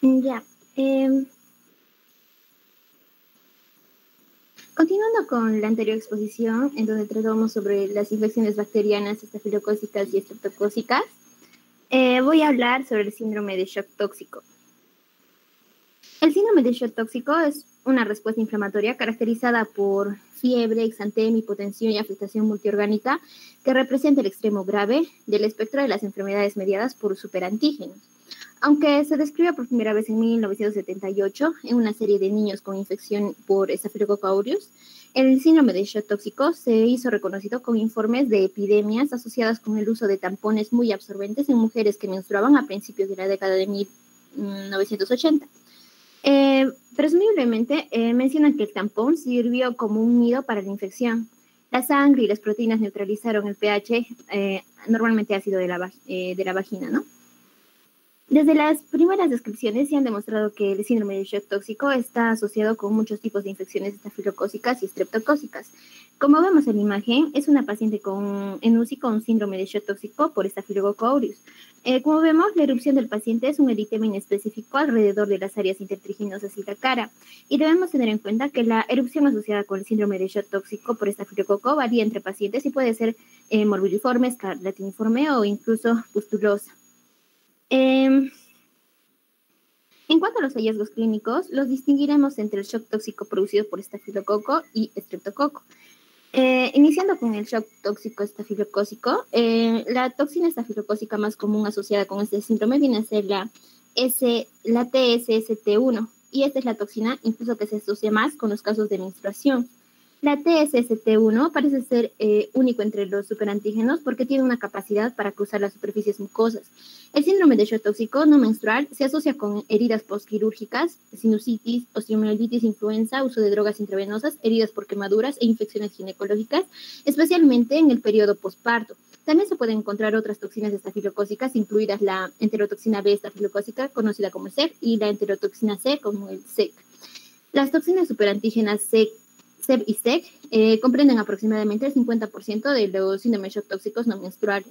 Ya. Em, continuando con la anterior exposición, en donde tratamos sobre las infecciones bacterianas, estafilocócicas y estreptocócicas, eh, voy a hablar sobre el síndrome de shock tóxico. El síndrome de shock tóxico es una respuesta inflamatoria caracterizada por fiebre, exantema, hipotensión y afectación multiorgánica que representa el extremo grave del espectro de las enfermedades mediadas por superantígenos. Aunque se describió por primera vez en 1978 en una serie de niños con infección por Staphylococcus el síndrome de shock tóxico se hizo reconocido con informes de epidemias asociadas con el uso de tampones muy absorbentes en mujeres que menstruaban a principios de la década de 1980. Eh, presumiblemente eh, mencionan que el tampón sirvió como un nido para la infección. La sangre y las proteínas neutralizaron el pH eh, normalmente ácido de la, de la vagina, ¿no? Desde las primeras descripciones se han demostrado que el síndrome de shock tóxico está asociado con muchos tipos de infecciones estafilocócicas y estreptocócicas. Como vemos en la imagen, es una paciente con, en con síndrome de shock tóxico por estafilococcus. Eh, como vemos, la erupción del paciente es un eritema inespecífico alrededor de las áreas intertriginosas y la cara. Y debemos tener en cuenta que la erupción asociada con el síndrome de shock tóxico por estafilococo varía entre pacientes y puede ser eh, morbiliforme, escarlatiniforme o incluso pustulosa. Em, en cuanto a los hallazgos clínicos, los distinguiremos entre el shock tóxico producido por estafilococo y estreptococo. Eh, iniciando con el shock tóxico estafilocócico, eh, la toxina estafilocócica más común asociada con este síndrome viene a ser la, S, la TSST1, y esta es la toxina incluso que se asocia más con los casos de menstruación. La TSST1 parece ser eh, único entre los superantígenos porque tiene una capacidad para cruzar las superficies mucosas. El síndrome de shock tóxico no menstrual se asocia con heridas postquirúrgicas, sinusitis, osteomielitis, influenza, uso de drogas intravenosas, heridas por quemaduras e infecciones ginecológicas, especialmente en el periodo postparto. También se pueden encontrar otras toxinas estafilocócicas, incluidas la enterotoxina B estafilocócica, conocida como SEC, y la enterotoxina C, como el SEC. Las toxinas superantígenas SEC SEB y SEC eh, comprenden aproximadamente el 50% de los shock tóxicos no menstruales.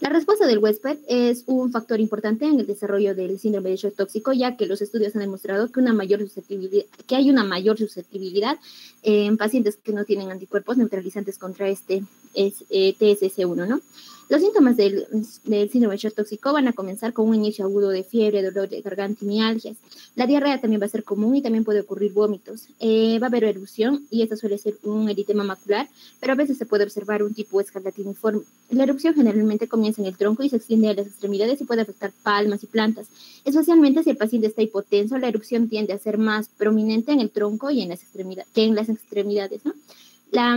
La respuesta del huésped es un factor importante en el desarrollo del síndrome de shock tóxico, ya que los estudios han demostrado que, una mayor susceptibilidad, que hay una mayor susceptibilidad en pacientes que no tienen anticuerpos neutralizantes contra este es, eh, TSS1, ¿no? Los síntomas del, síndrome de shock tóxico van a comenzar con un inicio agudo de fiebre, dolor de garganta y mialgias. La diarrea también va a ser común y también puede ocurrir vómitos. Eh, va a haber erupción y esta suele ser un eritema macular, pero a veces se puede observar un tipo escarlatiniforme. La erupción generalmente comienza en el tronco y se extiende a las extremidades y puede afectar palmas y plantas. Especialmente si el paciente está hipotenso, la erupción tiende a ser más prominente en el tronco y en las extremidades, que en las extremidades, ¿no? La,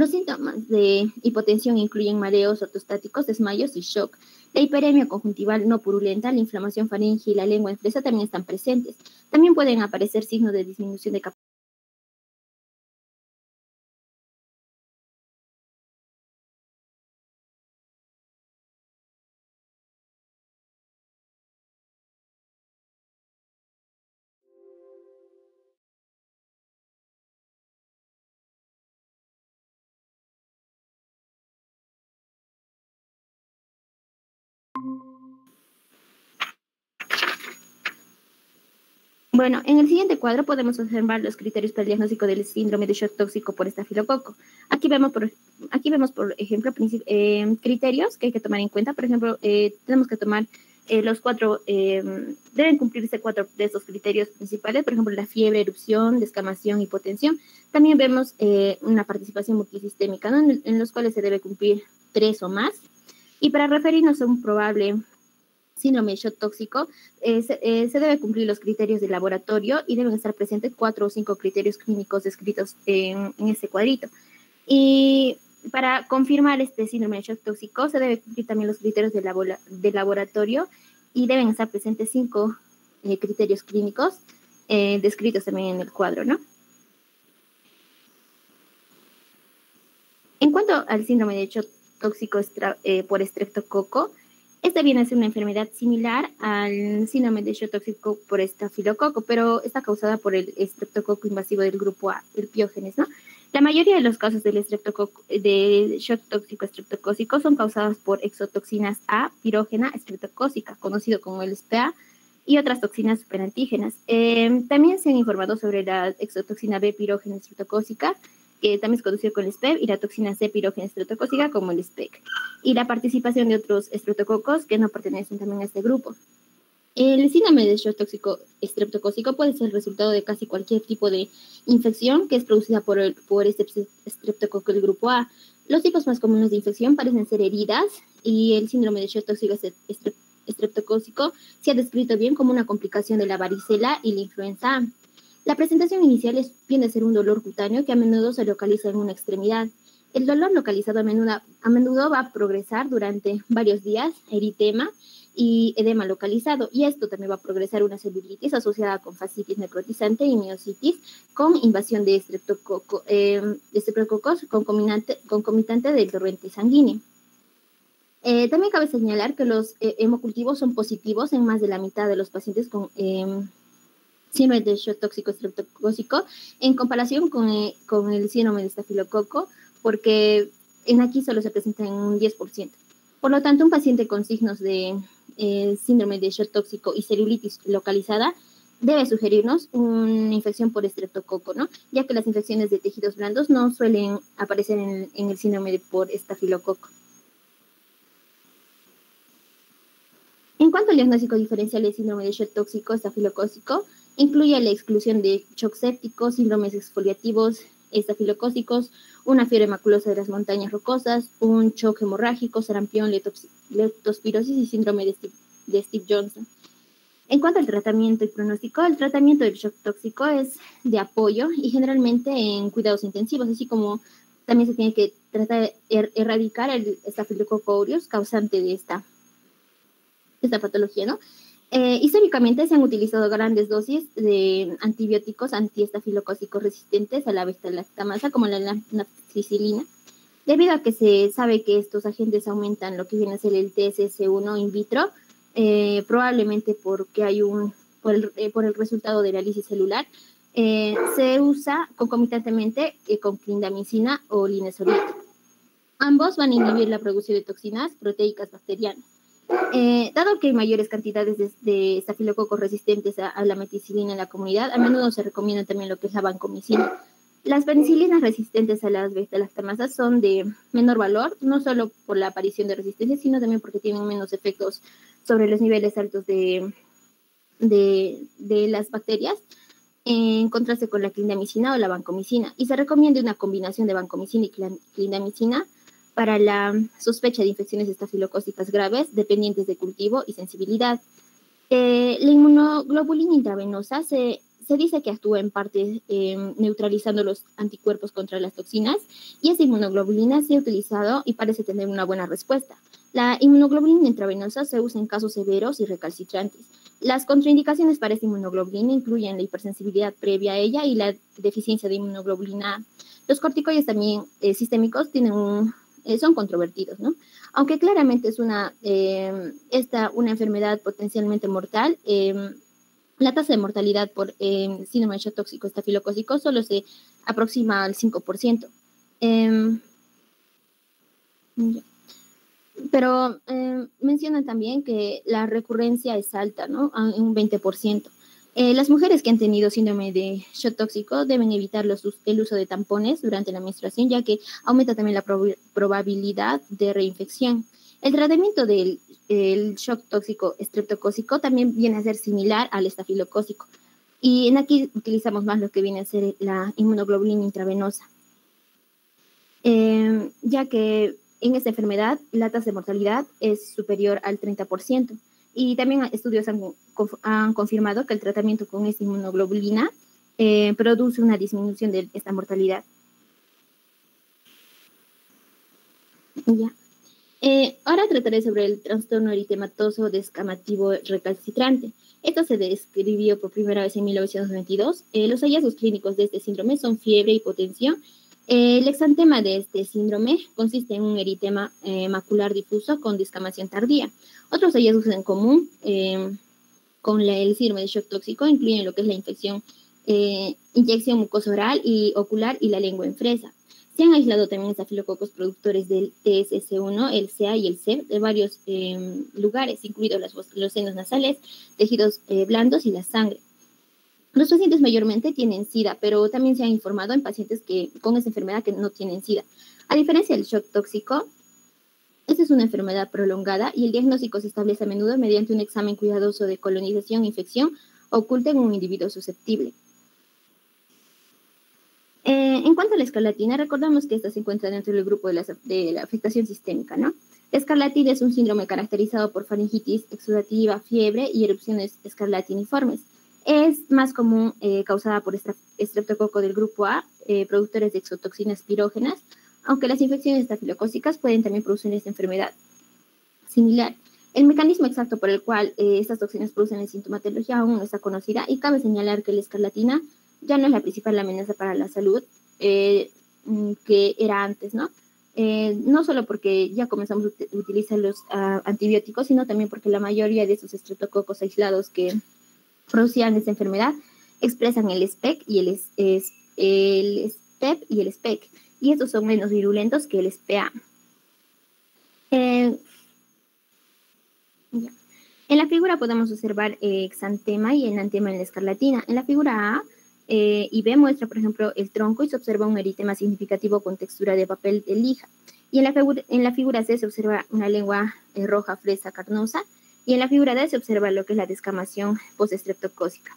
los síntomas de hipotensión incluyen mareos ortostáticos, desmayos y shock. La hiperemia conjuntival no purulenta, la inflamación faringe y la lengua enfresa también están presentes. También pueden aparecer signos de disminución de Bueno, en el siguiente cuadro podemos observar los criterios para el diagnóstico del síndrome de shock tóxico por estafilococo. Aquí vemos, por, aquí vemos, por ejemplo, eh, criterios que hay que tomar en cuenta. Por ejemplo, eh, tenemos que tomar eh, los cuatro, deben cumplirse cuatro de estos criterios principales, por ejemplo, la fiebre, erupción, descamación, hipotensión. También vemos una participación multisistémica, en, en los cuales se debe cumplir tres o más. Y para referirnos a un probable síndrome de shock tóxico, eh, eh, se, debe cumplir los criterios de laboratorio y deben estar presentes cuatro o cinco criterios clínicos descritos en, en este cuadrito. Y para confirmar este síndrome de shock tóxico, se debe cumplir también los criterios de, de laboratorio y deben estar presentes cinco eh, criterios clínicos descritos también en el cuadro, ¿no? En cuanto al síndrome de shock tóxico por estreptococo, esta viene a ser una enfermedad similar al síndrome de shock tóxico por estafilococo, pero está causada por el estreptococo invasivo del grupo A, el piógenes, ¿no? La mayoría de los casos del estreptococo, de shock tóxico estreptocócico son causados por exotoxinas A, pirógena estreptocócica, conocido como el SPA, y otras toxinas superantígenas. Eh, también se han informado sobre la exotoxina B pirógena estreptocócica, que también es conocida como el SPEP, y la toxina C pirógena estreptocócica como el SPEC, y la participación de otros estreptococos que no pertenecen también a este grupo. El síndrome de shock tóxico estreptocócico puede ser el resultado de casi cualquier tipo de infección que es producida por, el, por este estreptococo del grupo A. Los tipos más comunes de infección parecen ser heridas y el síndrome de shock tóxico estreptocócico se ha descrito bien como una complicación de la varicela y la influenza A. La presentación inicial es, viene a ser un dolor cutáneo que a menudo se localiza en una extremidad. El dolor localizado a menudo, a menudo va a progresar durante varios días, eritema, y edema localizado. Y esto también va a progresar una celulitis asociada con fascitis necrotizante y miocitis con invasión de eh, estreptococos concomitante del torrente sanguíneo. Eh, también cabe señalar que los eh, hemocultivos son positivos en más de la mitad de los pacientes con eh, síndrome de shock tóxico estreptocócico en comparación con, eh, con el síndrome de estafilococo, porque en aquí solo se presenta en un 10%. Por lo tanto, un paciente con signos de eh, síndrome de shock tóxico y celulitis localizada debe sugerirnos una infección por estreptococo, ¿no? Ya que las infecciones de tejidos blandos no suelen aparecer en, el síndrome por estafilococo. En cuanto al diagnóstico diferencial del síndrome de shock tóxico estafilocócico, incluye la exclusión de shock séptico, síndromes exfoliativos, estafilocócicos, una fiebre maculosa de las montañas rocosas, un shock hemorrágico, sarampión, leptospirosis y síndrome de Steve, Johnson. En cuanto al tratamiento y pronóstico, el tratamiento del shock tóxico es de apoyo y generalmente en cuidados intensivos, así como también se tiene que tratar de er-, erradicar el estafilococo aureus causante de esta, esta patología, ¿no? Eh, históricamente se han utilizado grandes dosis de antibióticos antiestafilocócicos resistentes a la beta-lactamasa, como la nafcicilina, debido a que se sabe que estos agentes aumentan lo que viene a ser el TSS1 in vitro, eh, probablemente porque hay un, por el, eh, por el resultado de análisis celular, se usa concomitantemente con clindamicina o linesolida. Ambos van a inhibir la producción de toxinas proteicas bacterianas. Dado que hay mayores cantidades de, estafilococos resistentes a, la meticilina en la comunidad, a menudo se recomienda también lo que es la vancomicina. Las penicilinas resistentes a las beta-lactamasas son de menor valor, no solo por la aparición de resistencia, sino también porque tienen menos efectos sobre los niveles altos de, de, de las bacterias, en contraste con la clindamicina o la vancomicina. Y se recomienda una combinación de vancomicina y clindamicina para la sospecha de infecciones estafilocócicas graves dependientes de cultivo y sensibilidad. Eh, la inmunoglobulina intravenosa se, se, dice que actúa en parte em, neutralizando los anticuerpos contra las toxinas y esa inmunoglobulina se ha utilizado y parece tener una buena respuesta. La inmunoglobulina intravenosa se usa en casos severos y recalcitrantes. Las contraindicaciones para esta inmunoglobulina incluyen la hipersensibilidad previa a ella y la deficiencia de inmunoglobulina. Los corticoides también eh, sistémicos tienen un eh, son controvertidos, ¿no? Aunque claramente es una, eh, esta, una enfermedad potencialmente mortal, em, la tasa de mortalidad por eh, síndrome tóxico estafilocócico solo se aproxima al 5%. Em, pero em, mencionan también que la recurrencia es alta, ¿no? En un 20%. Eh, las mujeres que han tenido síndrome de shock tóxico deben evitar el uso de tampones durante la menstruación, ya que aumenta también la probabilidad de reinfección. El tratamiento del shock tóxico estreptocócico también viene a ser similar al estafilocócico. Y en aquí utilizamos más lo que viene a ser la inmunoglobulina intravenosa, eh, ya que en esta enfermedad la tasa de mortalidad es superior al 30%. Y también estudios han, confirmado que el tratamiento con esta inmunoglobulina eh, produce una disminución de esta mortalidad. Ya. Eh, ahora trataré sobre el trastorno eritematoso descamativo recalcitrante. Esto se describió por primera vez en 1922. Eh, los hallazgos clínicos de este síndrome son fiebre, hipotensión el exantema de este síndrome consiste en un eritema eh, macular difuso con descamación tardía. Otros hallazgos en común eh, con el síndrome de shock tóxico incluyen lo que es la infección, eh, inyección mucosa oral y ocular y la lengua en fresa. Se han aislado también estafilococos productores del TSS1, el CA y el CEP de varios lugares, incluidos los senos nasales, tejidos eh, blandos y la sangre. Los pacientes mayormente tienen SIDA, pero también se han informado en pacientes que con esa enfermedad que no tienen SIDA. A diferencia del shock tóxico, esta es una enfermedad prolongada y el diagnóstico se establece a menudo mediante un examen cuidadoso de colonización e infección oculta en un individuo susceptible. Eh, en cuanto a la escarlatina, recordamos que esta se encuentra dentro del grupo de la, afectación sistémica, ¿no? La escarlatina es un síndrome caracterizado por faringitis exudativa, fiebre y erupciones escarlatiniformes. Es más común eh, causada por estreptococo del grupo A, eh, productores de exotoxinas pirógenas, aunque las infecciones estafilocócicas pueden también producir esta enfermedad similar. El mecanismo exacto por el cual estas toxinas producen sintomatología aún no está conocida y cabe señalar que la escarlatina ya no es la principal amenaza para la salud eh, mm, que era antes, ¿no? Eh, no solo porque ya comenzamos a utilizar los ah, antibióticos, sino también porque la mayoría de esos estreptococos aislados que producían esa enfermedad expresan el SPEC y el, el SPEP y el SPEC, y estos son menos virulentos que el SPA. Eh, en la figura podemos observar exantema y enantema en la escarlatina. En la figura A eh, y B muestra, por ejemplo, el tronco y se observa un eritema significativo con textura de papel de lija. Y en la, en la figura C se observa una lengua eh, roja fresa carnosa y en la figura D se observa lo que es la descamación postestreptocócica.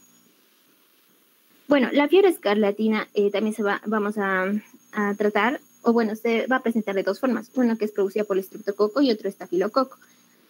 Bueno, la fiebre escarlatina eh, también se va, vamos a, a, tratar, o bueno, se va a presentar de dos formas, una que es producida por el estreptococo y otro estafilococo.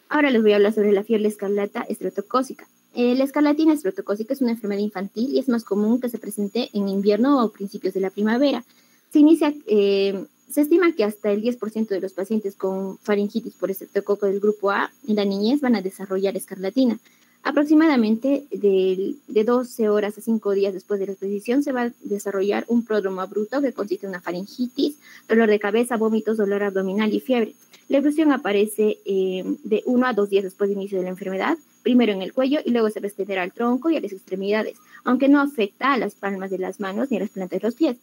Ahora les voy a hablar sobre la fiebre escarlata estreptocócica. Eh, la escarlatina estreptocócica es una enfermedad infantil y es más común que se presente en invierno o principios de la primavera. Se inicia, eh, se estima que hasta el 10% de los pacientes con faringitis por estreptococo del grupo A en la niñez van a desarrollar escarlatina. Aproximadamente de, de 12 horas a 5 días después de la exposición se va a desarrollar un pródromo abrupto que consiste en una faringitis, dolor de cabeza, vómitos, dolor abdominal y fiebre. La erupción aparece eh, de 1 a 2 días después del inicio de la enfermedad primero en el cuello y luego se va a extender al tronco y a las extremidades, aunque no afecta a las palmas de las manos ni a las plantas de los pies.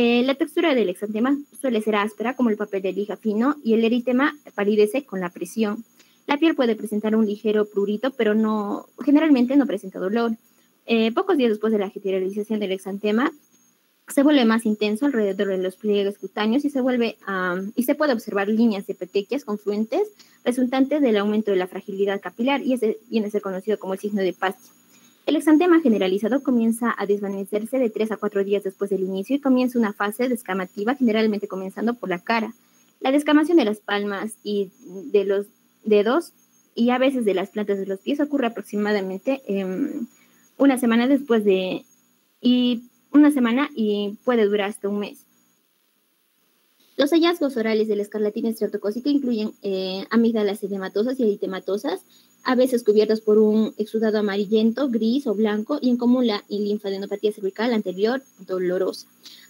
Eh, la textura del exantema suele ser áspera como el papel de lija fino y el eritema palidece con la presión. La piel puede presentar un ligero prurito, pero no, generalmente no presenta dolor. Eh, pocos días después de la generalización del exantema, se vuelve más intenso alrededor de los pliegues cutáneos y se vuelve y se puede observar líneas de petequias confluentes resultantes del aumento de la fragilidad capilar y ese viene a ser conocido como el signo de Pasti. El exantema generalizado comienza a desvanecerse de 3 a 4 días después del inicio y comienza una fase descamativa generalmente comenzando por la cara. La descamación de las palmas y de los dedos y a veces de las plantas de los pies ocurre aproximadamente una semana después de y una semana y puede durar hasta un mes. Los hallazgos orales de la escarlatina estreptocócica incluyen eh, amígdalas edematosas y eritematosas, a veces cubiertas por un exudado amarillento, gris o blanco, y en común la linfadenopatía cervical anterior dolorosa.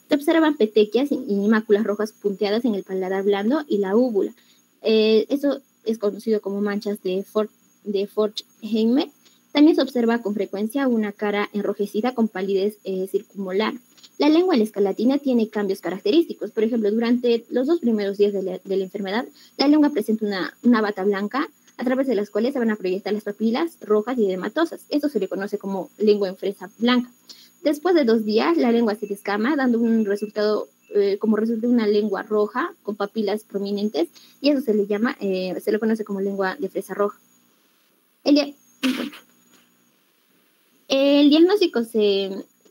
Se observan petequias y máculas rojas punteadas en el paladar blando y la úvula. Eh, eso es conocido como manchas de, Fort, de también se observa con frecuencia una cara enrojecida con palidez eh, circunmolar. La lengua en la escalatina tiene cambios característicos. Por ejemplo, durante los dos primeros días de la, enfermedad, la lengua presenta una, una, bata blanca a través de las cuales se van a proyectar las papilas rojas y edematosas. Esto se le conoce como lengua en fresa blanca. Después de dos días, la lengua se descama, dando un resultado eh, como resultado una lengua roja con papilas prominentes y eso se le llama, eh, se le conoce como lengua de fresa roja. El, diagnóstico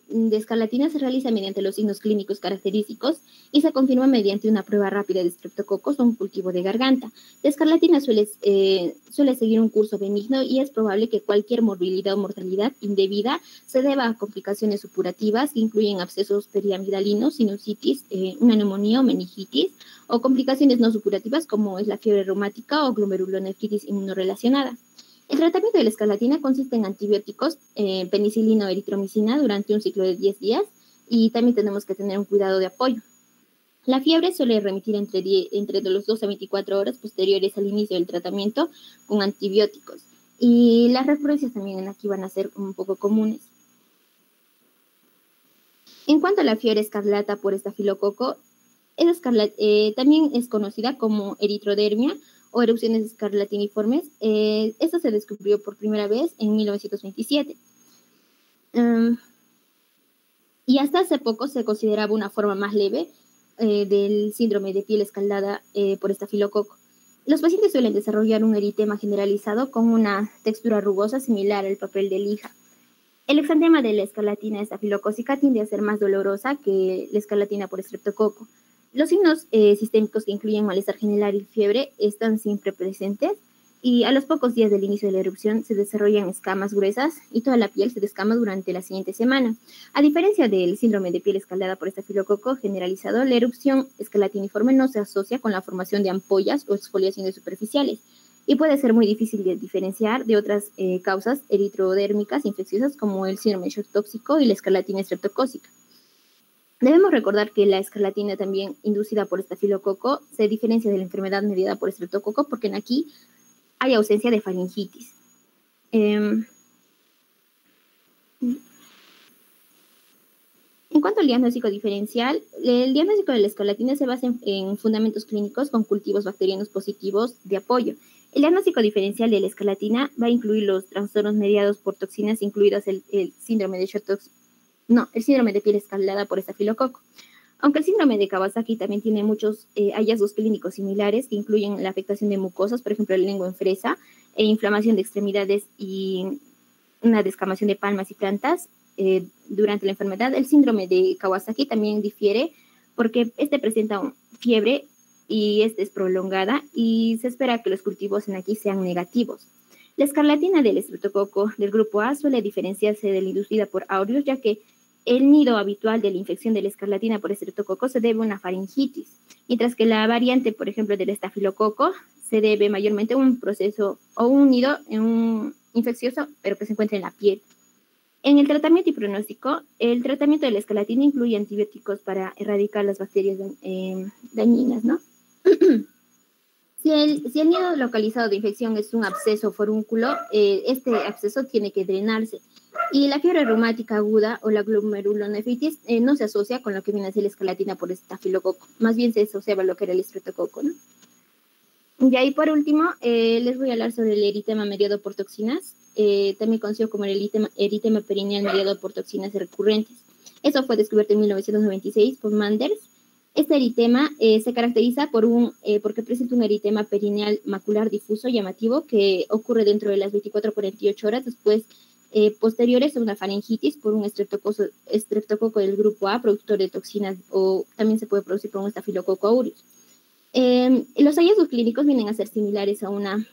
de escarlatina se realiza mediante los signos clínicos característicos y se confirma mediante una prueba rápida de streptococos o un cultivo de garganta. La escarlatina suele, eh, suele seguir un curso benigno y es probable que cualquier morbilidad o mortalidad indebida se deba a complicaciones supurativas que incluyen abscesos periamidalinos, sinusitis, eh, una neumonía o meningitis, o complicaciones no supurativas como es la fiebre reumática o glomerulonefritis inmunorelacionada. El tratamiento de la escarlatina consiste en antibióticos, eh, penicilina o eritromicina durante un ciclo de 10 días y también tenemos que tener un cuidado de apoyo. La fiebre suele remitir entre, los 2 a 24 horas posteriores al inicio del tratamiento con antibióticos y las recurrencias también aquí van a ser un poco comunes. En cuanto a la fiebre escarlata por estafilococo, eh, también es conocida como eritrodermia o erupciones escarlatiniformes. Eh, esta se descubrió por primera vez en 1927. Em, y hasta hace poco se consideraba una forma más leve eh, del síndrome de piel escaldada por estafilococo. Los pacientes suelen desarrollar un eritema generalizado con una textura rugosa similar al papel de lija. El exantema de la escarlatina estafilocócica tiende a ser más dolorosa que la escarlatina por estreptococo. Los signos eh, sistémicos que incluyen malestar general y fiebre están siempre presentes y a los pocos días del inicio de la erupción se desarrollan escamas gruesas y toda la piel se descama durante la siguiente semana. A diferencia del síndrome de piel escaldada por estafilococo generalizado, la erupción escalatiniforme no se asocia con la formación de ampollas o exfoliaciones superficiales y puede ser muy difícil de diferenciar de otras eh, causas eritrodérmicas infecciosas como el síndrome shock tóxico y la escarlatina estreptocócica. Debemos recordar que la escarlatina también inducida por estafilococo se diferencia de la enfermedad mediada por estreptococo porque en aquí hay ausencia de faringitis. Em, en cuanto al diagnóstico diferencial, el diagnóstico de la escarlatina se basa en fundamentos clínicos con cultivos bacterianos positivos de apoyo el diagnóstico diferencial de la escalatina va a incluir los trastornos mediados por toxinas, incluidos el, síndrome de no, el síndrome de piel escaldada por estafilococo. Aunque el síndrome de Kawasaki también tiene muchos eh, hallazgos clínicos similares que incluyen la afectación de mucosas, por ejemplo, la lengua en fresa, e inflamación de extremidades y una descamación de palmas y plantas eh, durante la enfermedad, el síndrome de Kawasaki también difiere porque este presenta fiebre y esta es prolongada y se espera que los cultivos en aquí sean negativos. La escarlatina del estreptococo del grupo A suele diferenciarse de la inducida por aureus, ya que el nido habitual de la infección de la escarlatina por estreptococo se debe a una faringitis, mientras que la variante, por ejemplo, del estafilococo se debe mayormente a un proceso o un nido en un infeccioso, pero que se encuentra en la piel. En el tratamiento y pronóstico, el tratamiento de la escarlatina incluye antibióticos para erradicar las bacterias eh, dañinas, ¿no? si, el, nido localizado de infección es un absceso forúnculo, eh, este absceso tiene que drenarse. Y la fiebre reumática aguda o la glomerulonefritis eh, no se asocia con lo que viene a ser la escalatina por estafilococo, más bien se asociaba a lo que era el estreptococo, ¿no? Y ahí por último, eh, les voy a hablar sobre el eritema mediado por toxinas, también conocido como el eritema, eritema perineal mediado por toxinas recurrentes. Eso fue descubierto en 1996 por Manders este eritema eh, se caracteriza por un, eh, porque presenta un eritema perineal macular difuso llamativo que ocurre dentro de las 24 a 48 horas después eh, posteriores a una faringitis por un estreptococo del grupo A, productor de toxinas, o también se puede producir por un estafilococo aureus. Em, los hallazgos clínicos vienen a ser similares a una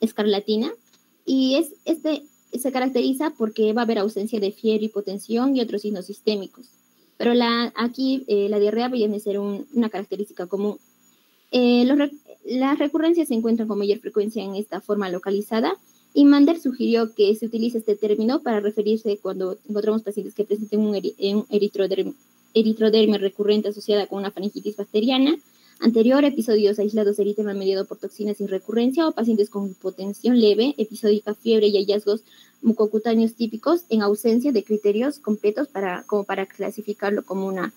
escarlatina y es, este se caracteriza porque va a haber ausencia de fiebre, hipotensión y otros signos sistémicos pero la, aquí eh, la diarrea viene a ser una característica común. Eh, las recurrencias se encuentran con mayor frecuencia en esta forma localizada y Mander sugirió que se utilice este término para referirse cuando encontramos pacientes que presenten un, eritrodermia recurrente asociada con una faringitis bacteriana anterior, episodios aislados eritema mediado por toxinas sin recurrencia o pacientes con hipotensión leve, episódica fiebre y hallazgos mucocutáneos típicos en ausencia de criterios completos para, como para clasificarlo como una,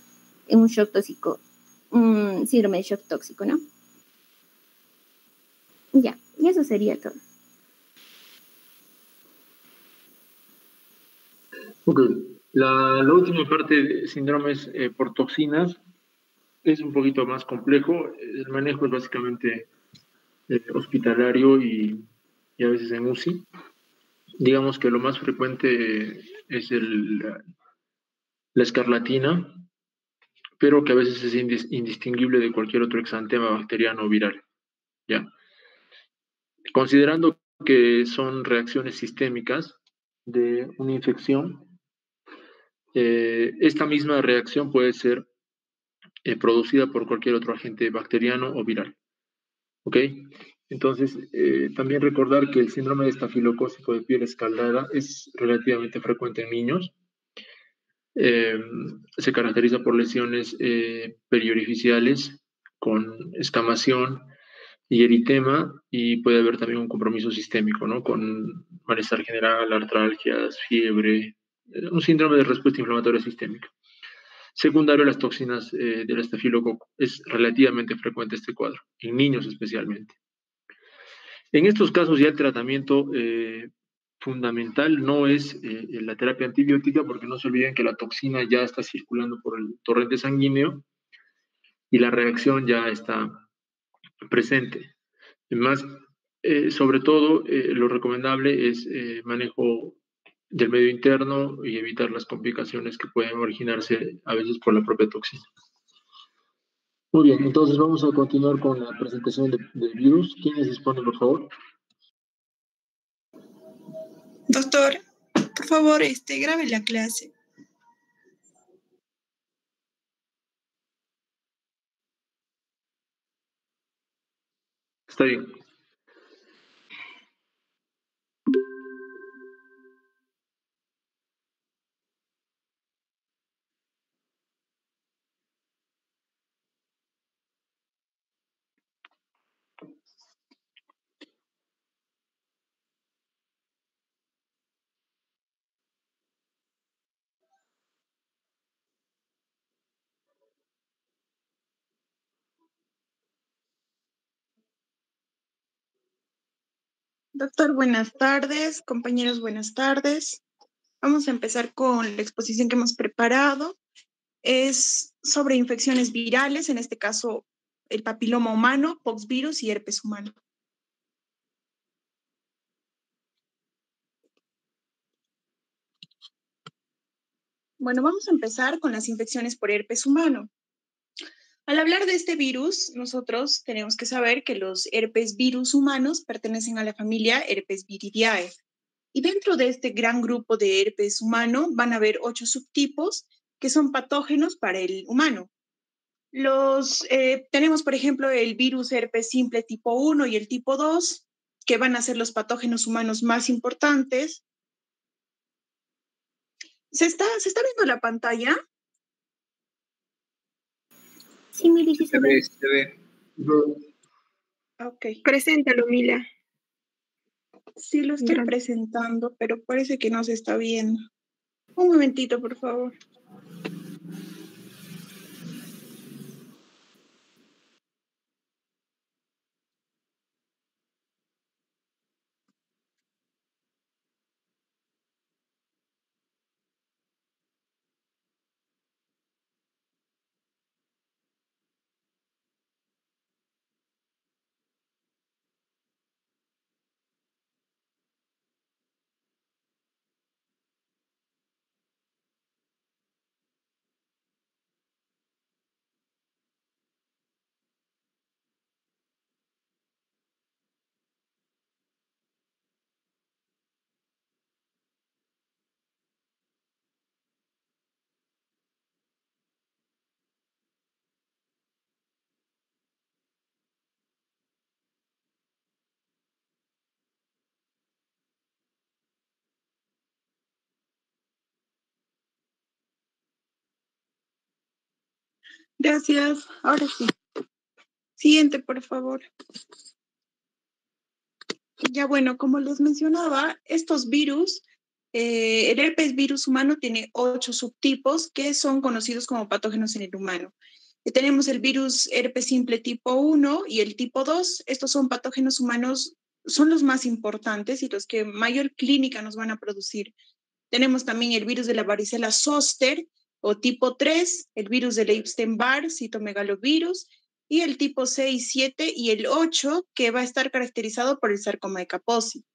un shock tóxico, un síndrome de shock tóxico, ¿no? Ya, y eso sería todo. Ok, la, última parte de síndromes eh, por toxinas es un poquito más complejo. El manejo es básicamente eh, hospitalario y, a veces en UCI. Digamos que lo más frecuente es el, la escarlatina, pero que a veces es indistinguible de cualquier otro exantema bacteriano o viral. ¿ya? Considerando que son reacciones sistémicas de una infección, eh, esta misma reacción puede ser eh, producida por cualquier otro agente bacteriano o viral. ¿Ok? Entonces, eh, también recordar que el síndrome de estafilocócico de piel escaldada es relativamente frecuente en niños. Eh, se caracteriza por lesiones periorificiales con escamación y eritema y puede haber también un compromiso sistémico, ¿no? Con malestar general, artralgias, fiebre, un síndrome de respuesta inflamatoria sistémica. secundario a las toxinas eh, del estafilococo. Es relativamente frecuente este cuadro, en niños especialmente. En estos casos ya el tratamiento eh, fundamental no es eh, la terapia antibiótica, porque no se olviden que la toxina ya está circulando por el torrente sanguíneo y la reacción ya está presente. Más, sobre todo, lo recomendable es manejo del medio interno y evitar las complicaciones que pueden originarse a veces por la propia toxina. Muy bien, entonces vamos a continuar con la presentación del virus. ¿Quiénes disponen, por favor? Doctor, por favor, este, grabe la clase. Está bien. Doctor, buenas tardes. Compañeros, buenas tardes. Vamos a empezar con la exposición que hemos preparado. Es sobre infecciones virales, en este caso el papiloma humano, poxvirus y herpes humano. Bueno, vamos a empezar con las infecciones por herpes humano. Al hablar de este virus, nosotros tenemos que saber que los herpes virus humanos pertenecen a la familia herpes viridiae. Y dentro de este gran grupo de herpes humano van a haber ocho subtipos que son patógenos para el humano. Los, eh, tenemos, por ejemplo, el virus herpes simple tipo 1 y el tipo 2, que van a ser los patógenos humanos más importantes. ¿Se está, ¿se está viendo la pantalla? Sí, Mili, sí se, ve. Se ve. Ok. Preséntalo, Mila. Sí, lo estoy presentando, pero parece que no se está viendo. Un momentito, por favor. Gracias. Ahora sí. Siguiente, por favor. Ya bueno, como les mencionaba, estos virus, eh, el herpes virus humano tiene ocho subtipos que son conocidos como patógenos en el humano. Eh, tenemos el virus herpes simple tipo 1 y el tipo 2. Estos son patógenos humanos, son los más importantes y los que mayor clínica nos van a producir. Tenemos también el virus de la varicela zoster, o tipo 3, el virus del Epstein-Barr, citomegalovirus, y el tipo 6, 7 y el 8, que va a estar caracterizado por el sarcoma de Kaposi.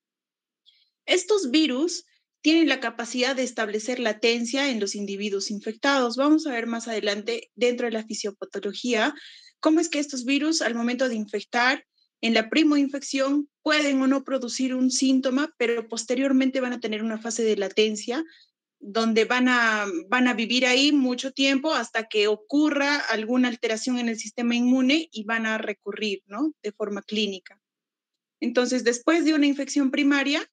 Estos virus tienen la capacidad de establecer latencia en los individuos infectados. Vamos a ver más adelante dentro de la fisiopatología cómo es que estos virus al momento de infectar en la primoinfección pueden o no producir un síntoma, pero posteriormente van a tener una fase de latencia donde van a, van a vivir ahí mucho tiempo hasta que ocurra alguna alteración en el sistema inmune y van a recurrir, ¿no? De forma clínica. Entonces, después de una infección primaria,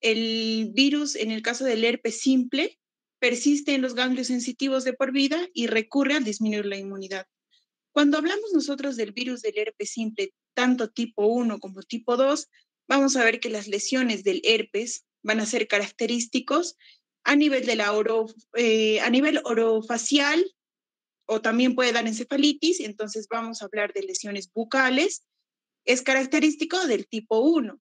el virus, en el caso del herpes simple, persiste en los ganglios sensitivos de por vida y recurre a disminuir la inmunidad. Cuando hablamos nosotros del virus del herpes simple, tanto tipo 1 como tipo 2, vamos a ver que las lesiones del herpes van a ser característicos a nivel, de la oro, eh, a nivel orofacial o también puede dar encefalitis, entonces vamos a hablar de lesiones bucales. Es característico del tipo 1.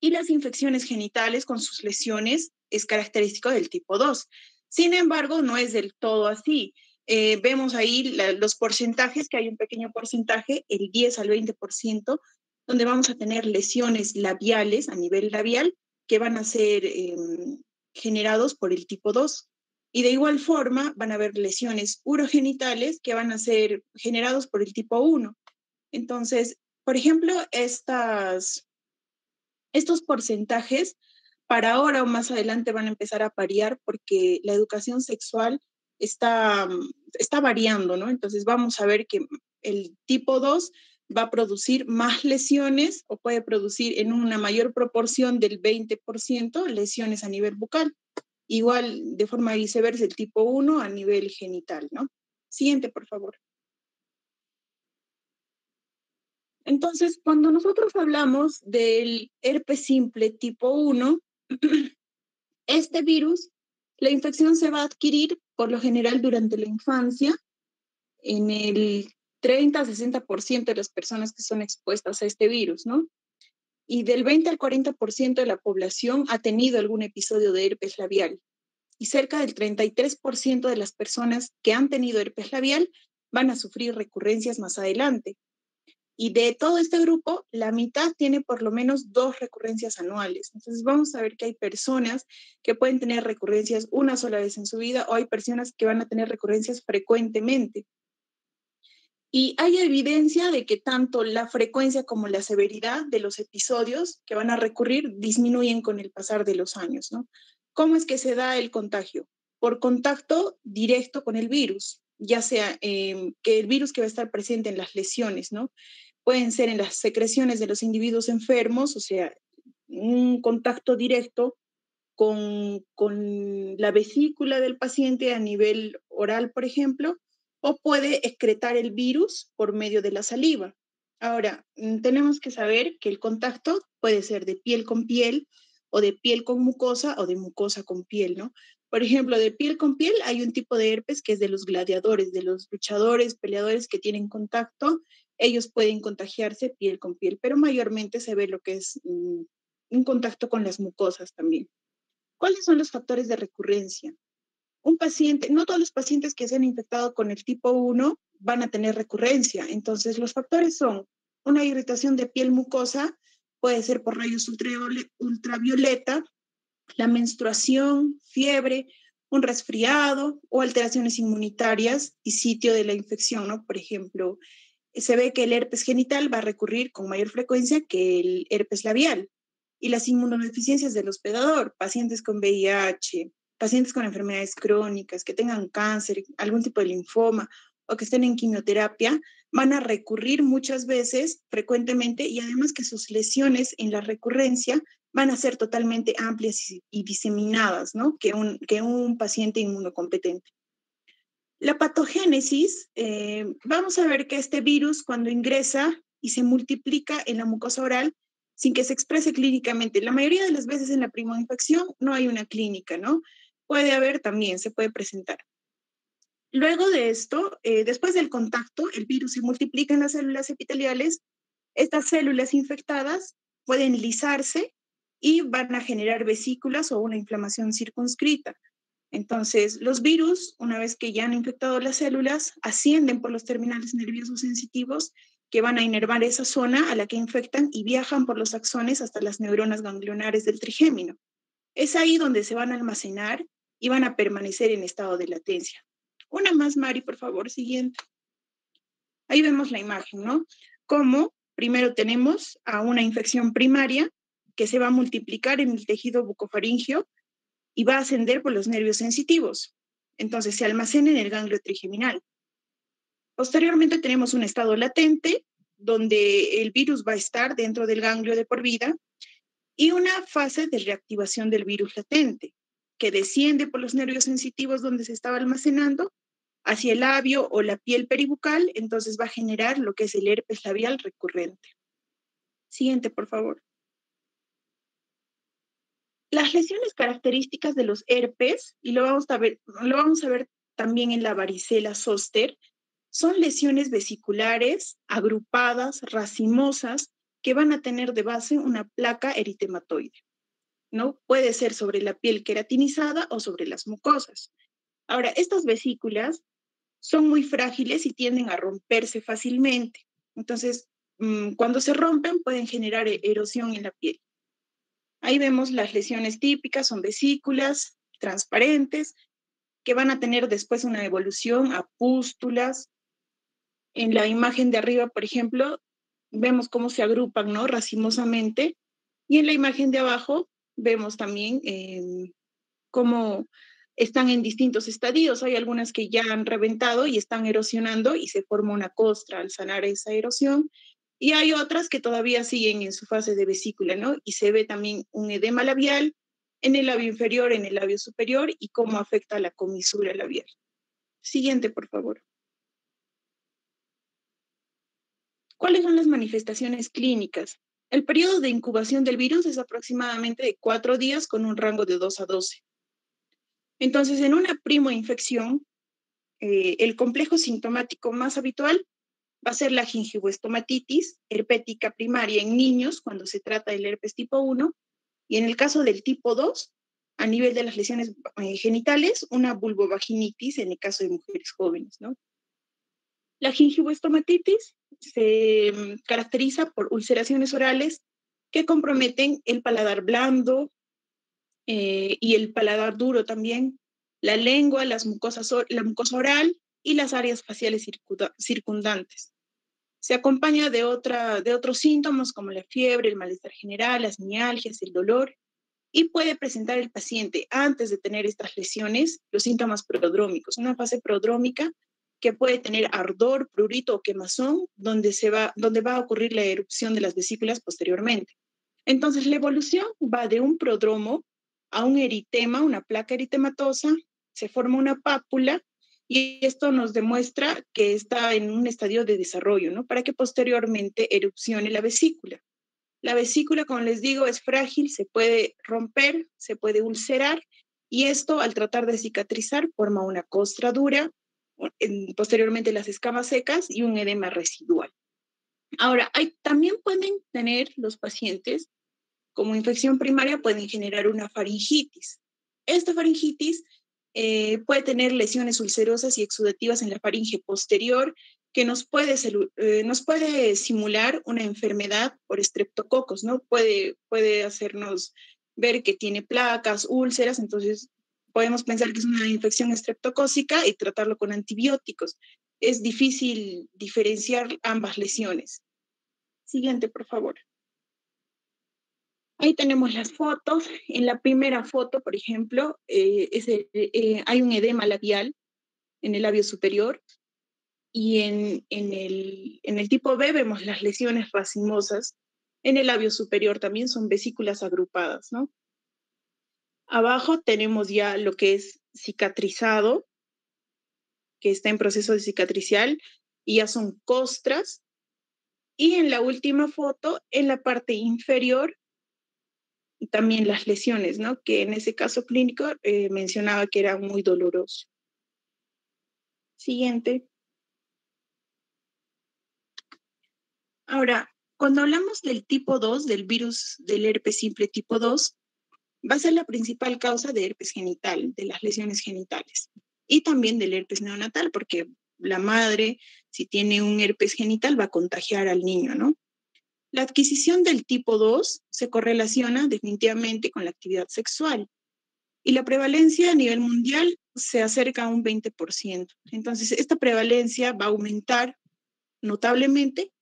Y las infecciones genitales con sus lesiones es característico del tipo 2. Sin embargo, no es del todo así. Eh, vemos ahí los porcentajes, que hay un pequeño porcentaje, el 10 al 20%, donde vamos a tener lesiones labiales a nivel labial que van a ser em, generados por el tipo 2. Y de igual forma van a haber lesiones urogenitales que van a ser generados por el tipo 1. Entonces, por ejemplo, estas, estos porcentajes para ahora o más adelante van a empezar a variar porque la educación sexual está, está variando, ¿no? Entonces vamos a ver que el tipo 2 va a producir más lesiones o puede producir en una mayor proporción del 20% lesiones a nivel bucal. Igual, de forma viceversa, el tipo 1 a nivel genital, ¿no? Siguiente, por favor. Entonces, cuando nosotros hablamos del herpes simple tipo 1, este virus, la infección se va a adquirir por lo general durante la infancia. En el 30 a 60% de las personas que son expuestas a este virus, ¿no? y del 20 al 40% de la población ha tenido algún episodio de herpes labial. Y cerca del 33% de las personas que han tenido herpes labial van a sufrir recurrencias más adelante. Y de todo este grupo, la mitad tiene por lo menos dos recurrencias anuales. Entonces vamos a ver que hay personas que pueden tener recurrencias una sola vez en su vida o hay personas que van a tener recurrencias frecuentemente. Y hay evidencia de que tanto la frecuencia como la severidad de los episodios que van a recurrir disminuyen con el pasar de los años, ¿no? ¿Cómo es que se da el contagio? Por contacto directo con el virus, ya sea em, que el virus que va a estar presente en las lesiones, ¿no? Pueden ser en las secreciones de los individuos enfermos, o sea, un contacto directo con, con la vesícula del paciente a nivel oral, por ejemplo, o puede excretar el virus por medio de la saliva. Ahora, mm, tenemos que saber que el contacto puede ser de piel con piel o de piel con mucosa o de mucosa con piel, ¿no? Por ejemplo, de piel con piel hay un tipo de herpes que es de los gladiadores, de los luchadores, peleadores que tienen contacto. Ellos pueden contagiarse piel con piel, pero mayormente se ve lo que es mm, un contacto con las mucosas también. ¿Cuáles son los factores de recurrencia? Un paciente, no todos los pacientes que se han infectado con el tipo 1 van a tener recurrencia. Entonces, los factores son una irritación de piel mucosa, puede ser por rayos ultravioleta, la menstruación, fiebre, un resfriado o alteraciones inmunitarias y sitio de la infección, ¿no? Por ejemplo, se ve que el herpes genital va a recurrir con mayor frecuencia que el herpes labial y las inmunodeficiencias del hospedador, pacientes con VIH, pacientes con enfermedades crónicas, que tengan cáncer, algún tipo de linfoma o que estén en quimioterapia, van a recurrir muchas veces, frecuentemente, y además que sus lesiones en la recurrencia van a ser totalmente amplias y, diseminadas, ¿no? Que un, que un paciente inmunocompetente. La patogénesis, eh, vamos a ver que este virus cuando ingresa y se multiplica en la mucosa oral, sin que se exprese clínicamente, la mayoría de las veces en la infección no hay una clínica, ¿no? Puede haber también, se puede presentar. Luego de esto, eh, después del contacto, el virus se multiplica en las células epiteliales. Estas células infectadas pueden lisarse y van a generar vesículas o una inflamación circunscrita. Entonces, los virus, una vez que ya han infectado las células, ascienden por los terminales nerviosos sensitivos que van a inervar esa zona a la que infectan y viajan por los axones hasta las neuronas ganglionares del trigémino. Es ahí donde se van a almacenar y van a permanecer en estado de latencia. Una más, Mari, por favor, siguiente. Ahí vemos la imagen, ¿no? Como primero tenemos a una infección primaria que se va a multiplicar en el tejido bucofaringio y va a ascender por los nervios sensitivos. Entonces se almacena en el ganglio trigeminal. Posteriormente tenemos un estado latente donde el virus va a estar dentro del ganglio de por vida y una fase de reactivación del virus latente que desciende por los nervios sensitivos donde se estaba almacenando hacia el labio o la piel peribucal, entonces va a generar lo que es el herpes labial recurrente. Siguiente, por favor. Las lesiones características de los herpes, y lo vamos a ver, lo vamos a ver también en la varicela zoster, son lesiones vesiculares agrupadas, racimosas, que van a tener de base una placa eritematoide. ¿No? Puede ser sobre la piel queratinizada o sobre las mucosas. Ahora, estas vesículas son muy frágiles y tienden a romperse fácilmente. Entonces, mm, cuando se rompen, pueden generar e-, erosión en la piel. Ahí vemos las lesiones típicas, son vesículas transparentes que van a tener después una evolución a pústulas, en la imagen de arriba, por ejemplo, vemos cómo se agrupan, ¿no? Racimosamente. Y en la imagen de abajo vemos también em, cómo están en distintos estadios. Hay algunas que ya han reventado y están erosionando y se forma una costra al sanar esa erosión. Y hay otras que todavía siguen en su fase de vesícula, ¿no? Y se ve también un edema labial en el labio inferior, en el labio superior y cómo afecta la comisura labial. Siguiente, por favor. ¿Cuáles son las manifestaciones clínicas? El periodo de incubación del virus es aproximadamente de cuatro días con un rango de 2 a 12. Entonces, en una primoinfección, eh, el complejo sintomático más habitual va a ser la gingivoestomatitis herpética primaria en niños cuando se trata del herpes tipo 1 y en el caso del tipo 2, a nivel de las lesiones eh, genitales, una vulvovaginitis en el caso de mujeres jóvenes, ¿no? La gingivoestomatitis se mm, caracteriza por ulceraciones orales que comprometen el paladar blando eh, y el paladar duro también, la lengua, las mucosas, la mucosa oral y las áreas faciales circundantes. Se acompaña de, otra, de otros síntomas como la fiebre, el malestar general, las mialgias, el dolor, y puede presentar el paciente antes de tener estas lesiones los síntomas prodrómicos. Una fase prodrómica que puede tener ardor, prurito o quemazón, donde, se va, donde va a ocurrir la erupción de las vesículas posteriormente. Entonces, la evolución va de un prodromo a un eritema, una placa eritematosa, se forma una pápula y esto nos demuestra que está en un estadio de desarrollo, ¿no? Para que posteriormente erupcione la vesícula. La vesícula, como les digo, es frágil, se puede romper, se puede ulcerar y esto al tratar de cicatrizar forma una costra dura posteriormente las escamas secas y un edema residual. Ahora, también pueden tener los pacientes, como infección primaria, pueden generar una faringitis. Esta faringitis eh, puede tener lesiones ulcerosas y exudativas en la faringe posterior que nos puede, eh, nos puede simular una enfermedad por estreptococos, ¿no? Puede, puede hacernos ver que tiene placas, úlceras, entonces podemos pensar que es una infección estreptocócica y tratarlo con antibióticos. Es difícil diferenciar ambas lesiones. Siguiente, por favor. Ahí tenemos las fotos. En la primera foto, por ejemplo, eh, eh, hay un edema labial en el labio superior y en, en, el, en el tipo B vemos las lesiones racimosas. En el labio superior también son vesículas agrupadas, ¿no? Abajo tenemos ya lo que es cicatrizado, que está en proceso de cicatricial, y ya son costras. Y en la última foto, en la parte inferior, también las lesiones, ¿no? Que en ese caso clínico eh, mencionaba que era muy doloroso. Siguiente. Ahora, cuando hablamos del tipo 2, del virus del herpes simple tipo 2, va a ser la principal causa de herpes genital, de las lesiones genitales y también del herpes neonatal, porque la madre, si tiene un herpes genital, va a contagiar al niño, ¿no? La adquisición del tipo 2 se correlaciona definitivamente con la actividad sexual y la prevalencia a nivel mundial se acerca a un 20%. Entonces, esta prevalencia va a aumentar notablemente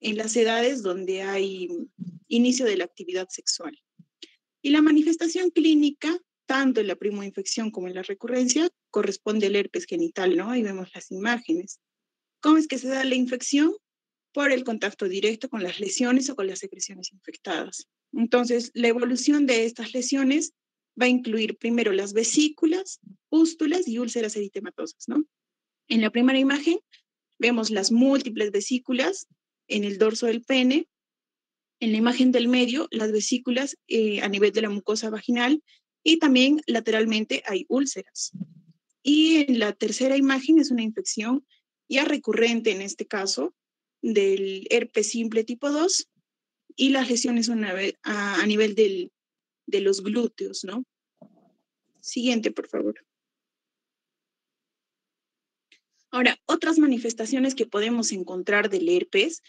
en las edades donde hay inicio de la actividad sexual. Y la manifestación clínica, tanto en la primoinfección como en la recurrencia, corresponde al herpes genital, ¿no? Ahí vemos las imágenes. ¿Cómo es que se da la infección? Por el contacto directo con las lesiones o con las secreciones infectadas. Entonces, la evolución de estas lesiones va a incluir primero las vesículas, pústulas y úlceras eritematosas, ¿no? En la primera imagen vemos las múltiples vesículas en el dorso del pene en la imagen del medio, las vesículas eh, a nivel de la mucosa vaginal y también lateralmente hay úlceras. Y en la tercera imagen es una infección ya recurrente en este caso del herpes simple tipo 2 y las lesiones a, a nivel del, de los glúteos, ¿no? Siguiente, por favor. Ahora, otras manifestaciones que podemos encontrar del herpes,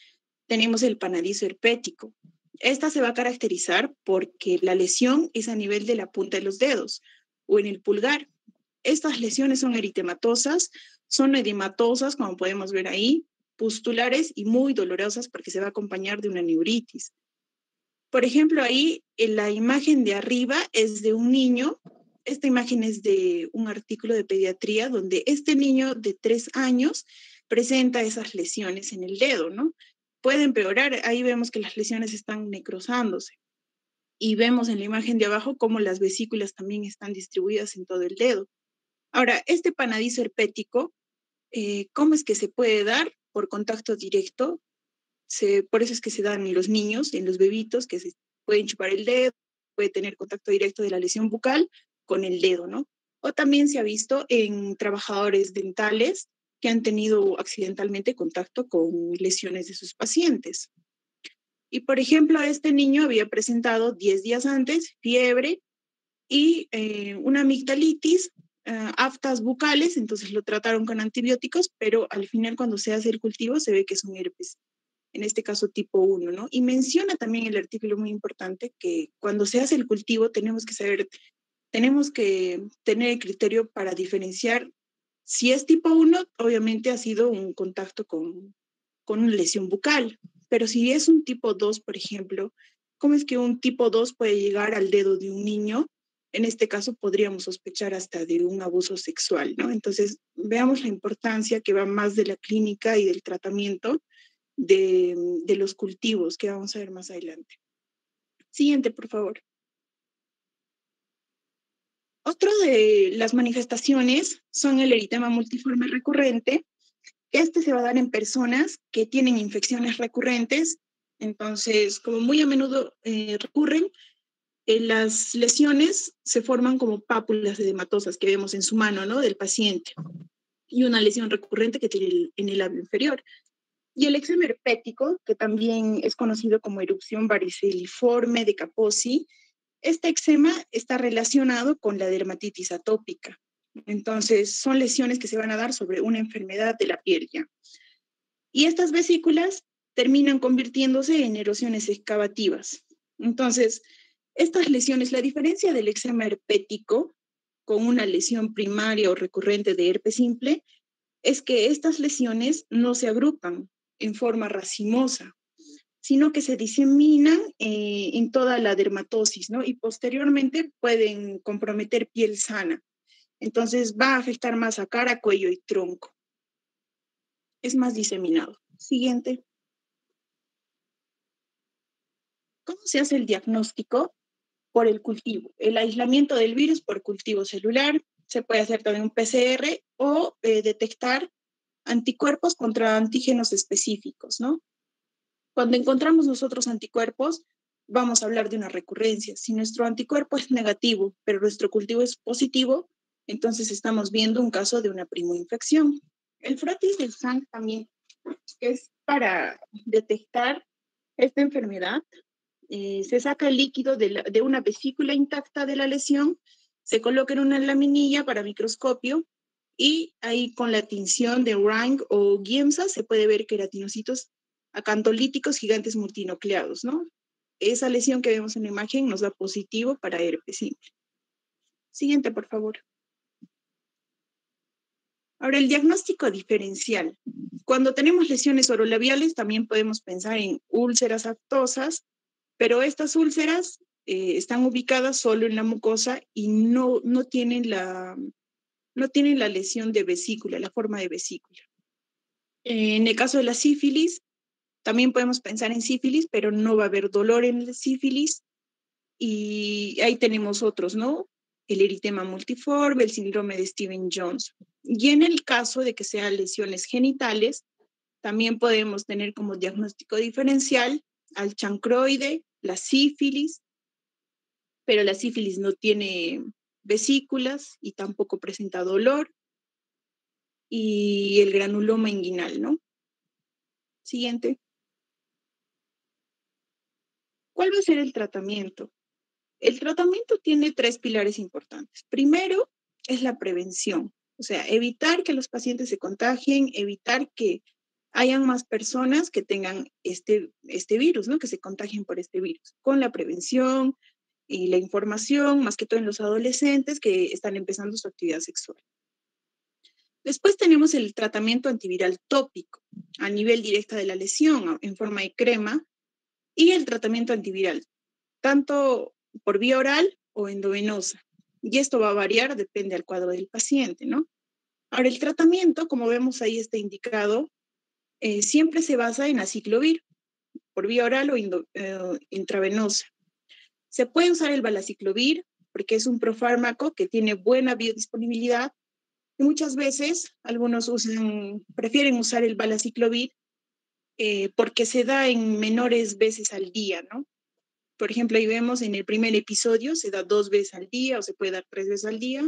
tenemos el panadizo herpético. Esta se va a caracterizar porque la lesión es a nivel de la punta de los dedos o en el pulgar. Estas lesiones son eritematosas, son edematosas, como podemos ver ahí, pustulares y muy dolorosas porque se va a acompañar de una neuritis. Por ejemplo, ahí en la imagen de arriba es de un niño. Esta imagen es de un artículo de pediatría donde este niño de tres años presenta esas lesiones en el dedo, ¿no? Puede empeorar. Ahí vemos que las lesiones están necrosándose. Y vemos en la imagen de abajo cómo las vesículas también están distribuidas en todo el dedo. Ahora, este panadizo herpético, eh, ¿cómo es que se puede dar? Por contacto directo por eso es que se dan en los niños, en los bebitos, que se pueden chupar el dedo, puede tener contacto directo de la lesión bucal con el dedo, ¿no? O también se ha visto en trabajadores dentales que han tenido accidentalmente contacto con lesiones de sus pacientes. Y por ejemplo, este niño había presentado 10 días antes fiebre y eh, una amigdalitis, uh, aftas bucales, entonces lo trataron con antibióticos, pero al final cuando se hace el cultivo se ve que es un herpes en este caso tipo 1, ¿no? Y menciona también el artículo muy importante que cuando se hace el cultivo tenemos que saber, tenemos que tener el criterio para diferenciar si es tipo 1, obviamente ha sido un contacto con, con una lesión bucal, pero si es un tipo 2, por ejemplo, ¿cómo es que un tipo 2 puede llegar al dedo de un niño? En este caso podríamos sospechar hasta de un abuso sexual, ¿no? Entonces, veamos la importancia que va más de la clínica y del tratamiento de, los cultivos que vamos a ver más adelante. Siguiente, por favor. Otro de las manifestaciones son el eritema multiforme recurrente. Este se va a dar en personas que tienen infecciones recurrentes. Entonces, como muy a menudo eh, recurren, eh, las lesiones se forman como pápulas edematosas que vemos en su mano, ¿no? Del paciente. Y una lesión recurrente que tiene en el labio inferior. Y el eczema herpético, que también es conocido como erupción variceliforme de Kaposi, este eczema está relacionado con la dermatitis atópica. Entonces, son lesiones que se van a dar sobre una enfermedad de la piel ya. Y estas vesículas terminan convirtiéndose en erosiones excavativas. Entonces, estas lesiones, la diferencia del eczema herpético con una lesión primaria o recurrente de herpes simple es que estas lesiones no se agrupan, en forma racimosa, sino que se diseminan eh, en toda la dermatosis, ¿no? Y posteriormente pueden comprometer piel sana. Entonces va a afectar más a cara, cuello y tronco. Es más diseminado. Siguiente. ¿Cómo se hace el diagnóstico? Por el cultivo. El aislamiento del virus por cultivo celular. Se puede hacer también un PCR o eh, detectar anticuerpos contra antígenos específicos, ¿no? Cuando encontramos nosotros anticuerpos, vamos a hablar de una recurrencia. Si nuestro anticuerpo es negativo, pero nuestro cultivo es positivo, entonces estamos viendo un caso de una primoinfección. El frotis del sang también es para detectar esta enfermedad. Eh, se saca el líquido de, una vesícula intacta de la lesión, se coloca en una laminilla para microscopio y ahí con la tinción de Rang o Giemsa se puede ver queratinocitos acantolíticos gigantes multinucleados, ¿no? Esa lesión que vemos en la imagen nos da positivo para herpes simple. Siguiente, por favor. Ahora, el diagnóstico diferencial. Cuando tenemos lesiones orolabiales, también podemos pensar en úlceras actosas, pero estas úlceras eh, están ubicadas solo en la mucosa y no, no tienen la, no tienen la lesión de vesícula, la forma de vesícula. En el caso de la sífilis, también podemos pensar en sífilis, pero no va a haber dolor en la sífilis. Y ahí tenemos otros, ¿no? El eritema multiforme, el síndrome de Steven Jones. Y en el caso de que sean lesiones genitales, también podemos tener como diagnóstico diferencial al chancroide, la sífilis, pero la sífilis no tiene vesículas y tampoco presenta dolor. y el granuloma inguinal, ¿no? Siguiente. ¿Cuál va a ser el tratamiento? El tratamiento tiene tres pilares importantes. Primero es la prevención, o sea, evitar que los pacientes se contagien, evitar que hayan más personas que tengan este, este virus, ¿no? Que se contagien por este virus, con la prevención y la información, más que todo en los adolescentes que están empezando su actividad sexual. Después tenemos el tratamiento antiviral tópico a nivel directa de la lesión en forma de crema y el tratamiento antiviral, tanto por vía oral o endovenosa. Y esto va a variar, depende del cuadro del paciente, ¿no? Ahora, el tratamiento, como vemos ahí está indicado, eh, siempre se basa en aciclovir, por vía oral o eh, intravenosa. Se puede usar el balaciclovir porque es un profármaco que tiene buena biodisponibilidad y muchas veces algunos usan, prefieren usar el balaciclovir eh, porque se da en menores veces al día, ¿no? Por ejemplo, ahí vemos en el primer episodio, se da dos veces al día o se puede dar tres veces al día,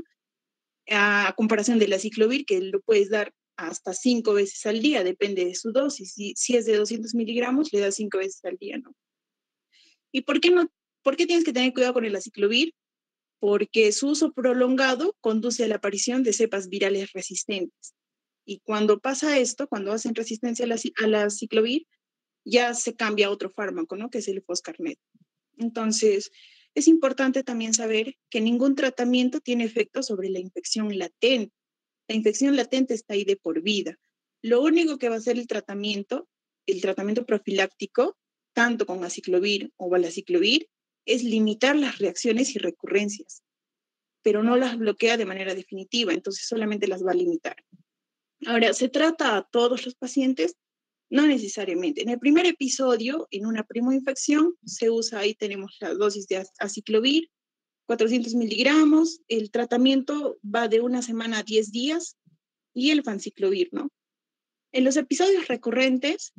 a comparación del aciclovir, que lo puedes dar hasta cinco veces al día, depende de su dosis. Si, si es de 200 miligramos, le das cinco veces al día, ¿no? ¿Y por qué, no, por qué tienes que tener cuidado con el aciclovir? Porque su uso prolongado conduce a la aparición de cepas virales resistentes. Y cuando pasa esto, cuando hacen resistencia a la, aciclovir, ya se cambia a otro fármaco, ¿no? Que es el foscarnet. Entonces, es importante también saber que ningún tratamiento tiene efecto sobre la infección latente. La infección latente está ahí de por vida. Lo único que va a hacer el tratamiento, el tratamiento profiláctico, tanto con aciclovir o balaciclovir, es limitar las reacciones y recurrencias, pero no las bloquea de manera definitiva, entonces solamente las va a limitar. Ahora, ¿se trata a todos los pacientes? No necesariamente. En el primer episodio, en una primoinfección, se usa, ahí tenemos la dosis de aciclovir, 400 miligramos, el tratamiento va de una semana a 10 días y el fanciclovir, ¿no? En los episodios recurrentes,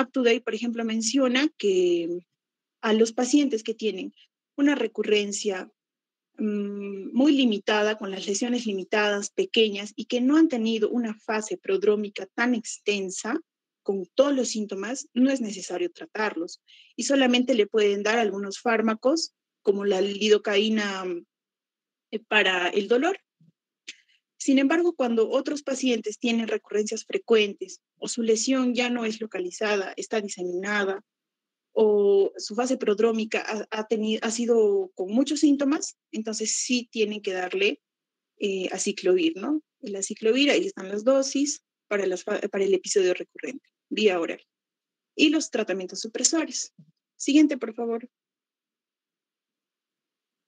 UpToDate, por ejemplo, menciona que a los pacientes que tienen una recurrencia mm, muy limitada, con las lesiones limitadas, pequeñas, y que no han tenido una fase prodrómica tan extensa, con todos los síntomas, no es necesario tratarlos y solamente le pueden dar algunos fármacos como la lidocaína eh, para el dolor. Sin embargo, cuando otros pacientes tienen recurrencias frecuentes o su lesión ya no es localizada, está diseminada o su fase prodrómica ha, tenido, ha sido con muchos síntomas, entonces sí tienen que darle eh, aciclovir, ¿no? El aciclovir, ahí están las dosis para, para el episodio recurrente vía oral. Y los tratamientos supresores. Siguiente, por favor.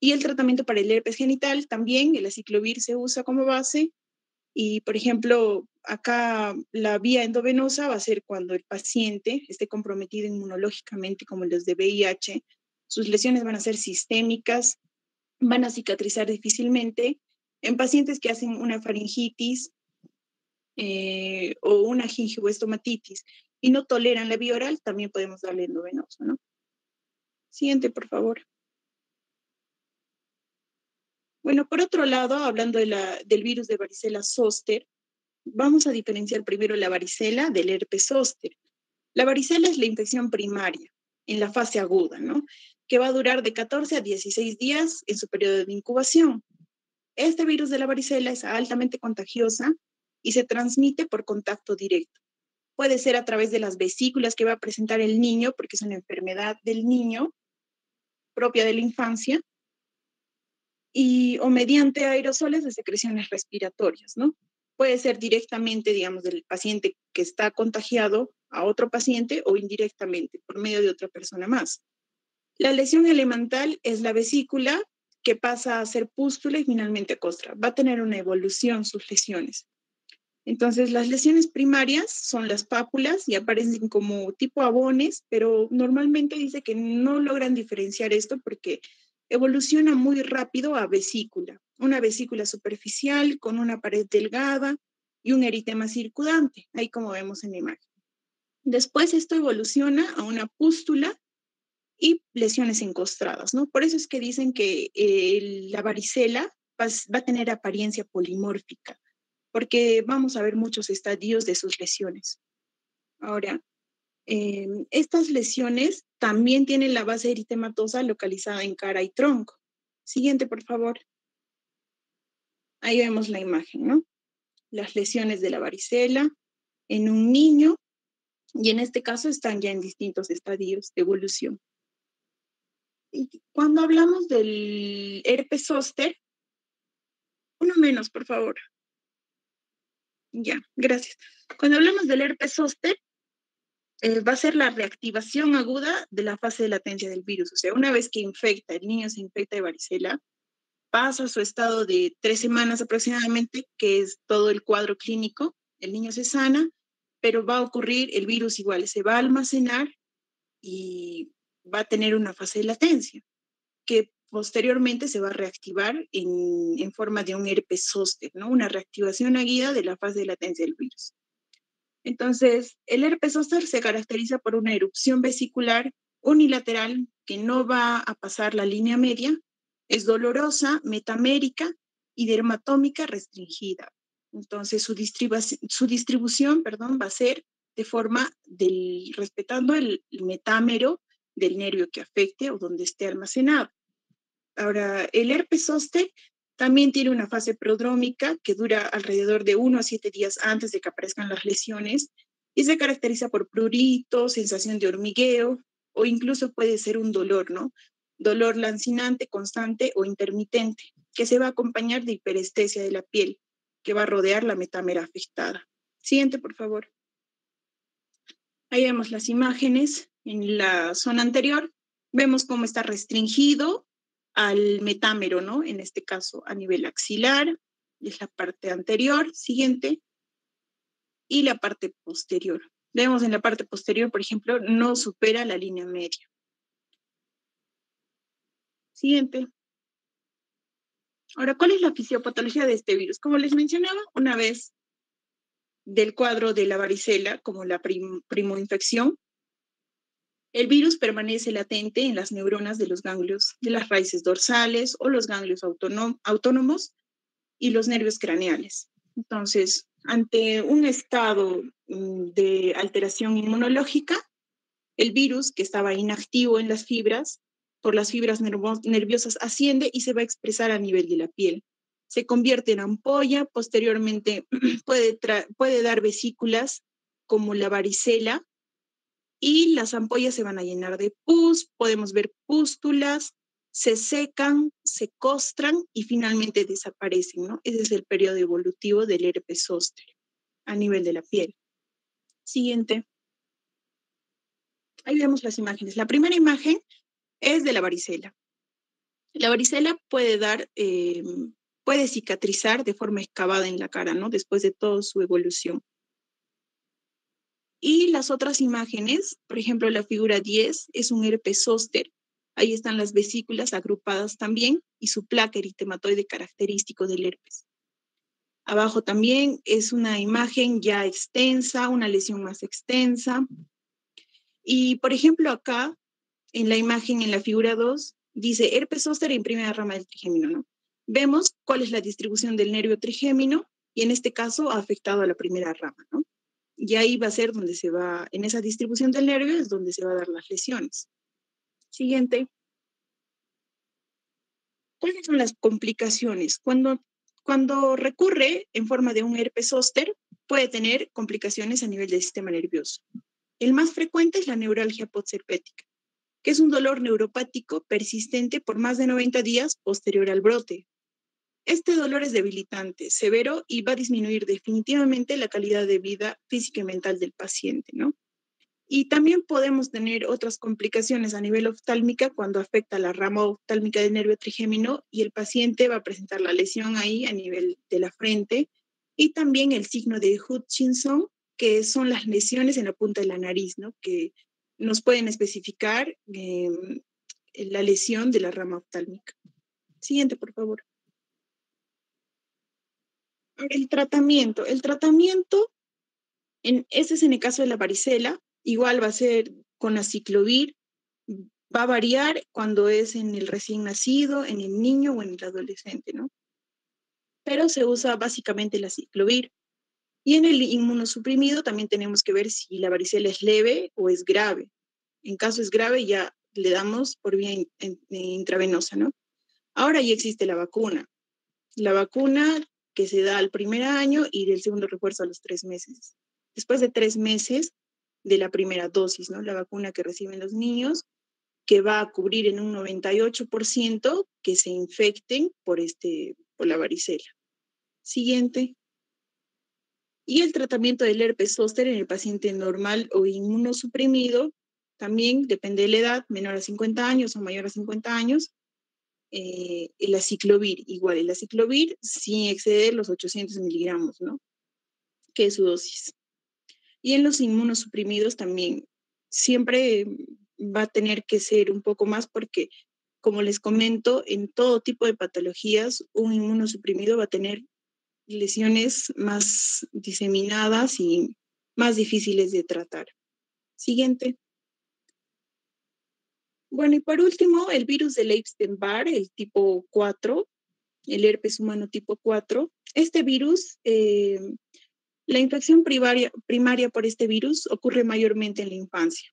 Y el tratamiento para el herpes genital también, el aciclovir se usa como base. Y, por ejemplo, acá la vía endovenosa va a ser cuando el paciente esté comprometido inmunológicamente, como los de VIH. Sus lesiones van a ser sistémicas, van a cicatrizar difícilmente. En pacientes que hacen una faringitis eh, o una gingivoestomatitis y no toleran la vía oral, también podemos darle endovenoso, ¿no? Siguiente, por favor. Bueno, por otro lado, hablando de la, del virus de varicela zoster, vamos a diferenciar primero la varicela del herpes zóster. La varicela es la infección primaria, en la fase aguda, ¿no? Que va a durar de 14 a 16 días en su periodo de incubación. Este virus de la varicela es altamente contagiosa y se transmite por contacto directo. Puede ser a través de las vesículas que va a presentar el niño, porque es una enfermedad del niño propia de la infancia, y, o mediante aerosoles de secreciones respiratorias, ¿no? Puede ser directamente, digamos, del paciente que está contagiado a otro paciente o indirectamente por medio de otra persona más. La lesión elemental es la vesícula que pasa a ser pústula y finalmente costra. Va a tener una evolución sus lesiones. Entonces, las lesiones primarias son las pápulas y aparecen como tipo abones, pero normalmente dice que no logran diferenciar esto porque evoluciona muy rápido a vesícula, una vesícula superficial con una pared delgada y un eritema circundante, ahí como vemos en la imagen. Después esto evoluciona a una pústula y lesiones encostradas, ¿no? Por eso es que dicen que la varicela va, a tener apariencia polimórfica porque vamos a ver muchos estadios de sus lesiones. Ahora, em, estas lesiones también tienen la base eritematosa localizada en cara y tronco. Siguiente, por favor. Ahí vemos la imagen, ¿no? Las lesiones de la varicela en un niño y en este caso están ya en distintos estadios de evolución. Y cuando hablamos del herpes zóster, uno menos, por favor. Ya, gracias. Cuando hablamos del herpes zóster, eh, va a ser la reactivación aguda de la fase de latencia del virus. O sea, una vez que infecta, el niño se infecta de varicela, pasa su estado de tres semanas aproximadamente, que es todo el cuadro clínico, el niño se sana, pero va a ocurrir el virus igual, se va a almacenar y va a tener una fase de latencia, que posteriormente se va a reactivar en, en forma de un herpes zóster, ¿no? Una reactivación aguda de la fase de latencia del virus. Entonces, el herpes zóster se caracteriza por una erupción vesicular unilateral que no va a pasar la línea media, es dolorosa, metamérica y dermatómica restringida. Entonces, su, su distribución perdón, va a ser de forma del, respetando el metámero del nervio que afecte o donde esté almacenado. Ahora, el herpes zóster también tiene una fase prodrómica que dura alrededor de uno a siete días antes de que aparezcan las lesiones y se caracteriza por prurito, sensación de hormigueo o incluso puede ser un dolor, ¿no? Dolor lancinante, constante o intermitente, que se va a acompañar de hiperestesia de la piel, que va a rodear la metámera afectada. Siguiente, por favor. Ahí vemos las imágenes. En la zona anterior vemos cómo está restringido al metámero, ¿no? En este caso a nivel axilar, es la parte anterior, siguiente, y la parte posterior. Vemos en la parte posterior, por ejemplo, no supera la línea media. Siguiente. Ahora, ¿cuál es la fisiopatología de este virus? Como les mencionaba, una vez del cuadro de la varicela como la primoinfección, el virus permanece latente en las neuronas de los ganglios de las raíces dorsales o los ganglios autónomos y los nervios craneales. Entonces, ante un estado mm, de alteración inmunológica, el virus que estaba inactivo en las fibras, por las fibras nerviosas, asciende y se va a expresar a nivel de la piel. Se convierte en ampolla, posteriormente puede, puede dar vesículas como la varicela, y las ampollas se van a llenar de pus, podemos ver pústulas, se secan, se costran y finalmente desaparecen, ¿no? Ese es el periodo evolutivo del herpes zóster a nivel de la piel. Siguiente. Ahí vemos las imágenes. La primera imagen es de la varicela. La varicela puede dar, eh, puede cicatrizar de forma excavada en la cara, ¿no? Después de toda su evolución. Y las otras imágenes, por ejemplo, la figura 10 es un herpes zóster. Ahí están las vesículas agrupadas también y su placa eritematoide característico del herpes. Abajo también es una imagen ya extensa, una lesión más extensa. Y, por ejemplo, acá, en la imagen, en la figura 2, dice herpes zóster en primera rama del trigémino, ¿no? Vemos cuál es la distribución del nervio trigémino y en este caso ha afectado a la primera rama, ¿no? Y ahí va a ser donde se va, en esa distribución del nervio es donde se va a dar las lesiones. Siguiente. ¿Cuáles son las complicaciones? Cuando, cuando recurre en forma de un herpes zóster, puede tener complicaciones a nivel del sistema nervioso. El más frecuente es la neuralgia postherpética, que es un dolor neuropático persistente por más de 90 días posterior al brote, este dolor es debilitante, severo y va a disminuir definitivamente la calidad de vida física y mental del paciente, ¿no? Y también podemos tener otras complicaciones a nivel oftálmica cuando afecta la rama oftálmica del nervio trigémino y el paciente va a presentar la lesión ahí a nivel de la frente y también el signo de Hutchinson, que son las lesiones en la punta de la nariz, ¿no? Que nos pueden especificar em, la lesión de la rama oftálmica. Siguiente, por favor. El tratamiento. El tratamiento, en, ese es en el caso de la varicela, igual va a ser con aciclovir, va a variar cuando es en el recién nacido, en el niño o en el adolescente, ¿no? pero se usa básicamente la ciclovir. Y en el inmunosuprimido también tenemos que ver si la varicela es leve o es grave. En caso es grave, ya le damos por vía intravenosa, ¿no? Ahora ya existe la vacuna. La vacuna que se da al primer año y del segundo refuerzo a los tres meses. Después de tres meses de la primera dosis, ¿no? La vacuna que reciben los niños, que va a cubrir en un 98% que se infecten por, este, por la varicela. Siguiente. Y el tratamiento del herpes zóster en el paciente normal o inmunosuprimido también depende de la edad, menor a 50 años o mayor a 50 años. Eh, el aciclovir, igual, el aciclovir sin exceder los 800 miligramos, ¿no? Que es su dosis. Y en los inmunosuprimidos también siempre va a tener que ser un poco más porque, como les comento, en todo tipo de patologías, un inmunosuprimido va a tener lesiones más diseminadas y más difíciles de tratar. Siguiente. Bueno, y por último, el virus del Epstein-Barr, el tipo 4, el herpes humano tipo 4. Este virus, eh, la infección primaria, primaria por este virus ocurre mayormente en la infancia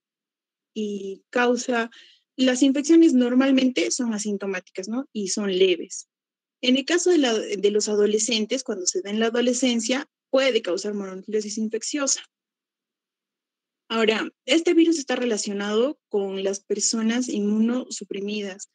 y causa, las infecciones normalmente son asintomáticas, ¿no? Y son leves. En el caso de, de los adolescentes, cuando se da en la adolescencia, puede causar mononucleosis infecciosa. Ahora, este virus está relacionado con las personas inmunosuprimidas,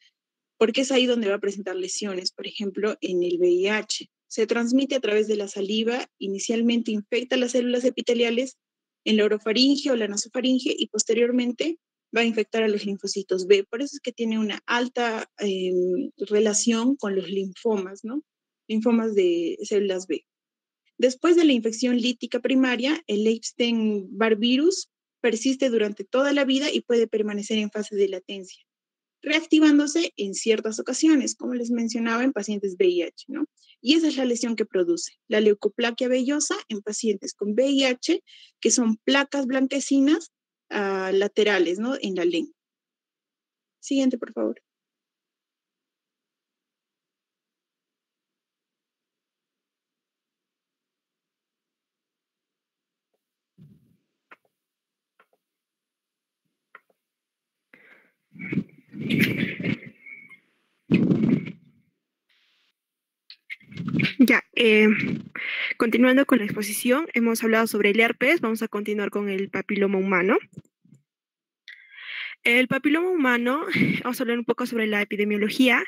porque es ahí donde va a presentar lesiones, por ejemplo, en el VIH. Se transmite a través de la saliva, inicialmente infecta las células epiteliales en la orofaringe o la nasofaringe y posteriormente va a infectar a los linfocitos B. Por eso es que tiene una alta em, relación con los linfomas, ¿no? Linfomas de células B. Después de la infección lítica primaria, el Epstein-Barr virus persiste durante toda la vida y puede permanecer en fase de latencia, reactivándose en ciertas ocasiones, como les mencionaba en pacientes VIH, ¿no? Y esa es la lesión que produce, la leucoplaquia vellosa en pacientes con VIH, que son placas blanquecinas ah, laterales, ¿no? En la lengua. Siguiente, por favor. Ya, eh, continuando con la exposición, hemos hablado sobre el herpes, vamos a continuar con el papiloma humano. El papiloma humano, vamos a hablar un poco sobre la epidemiología.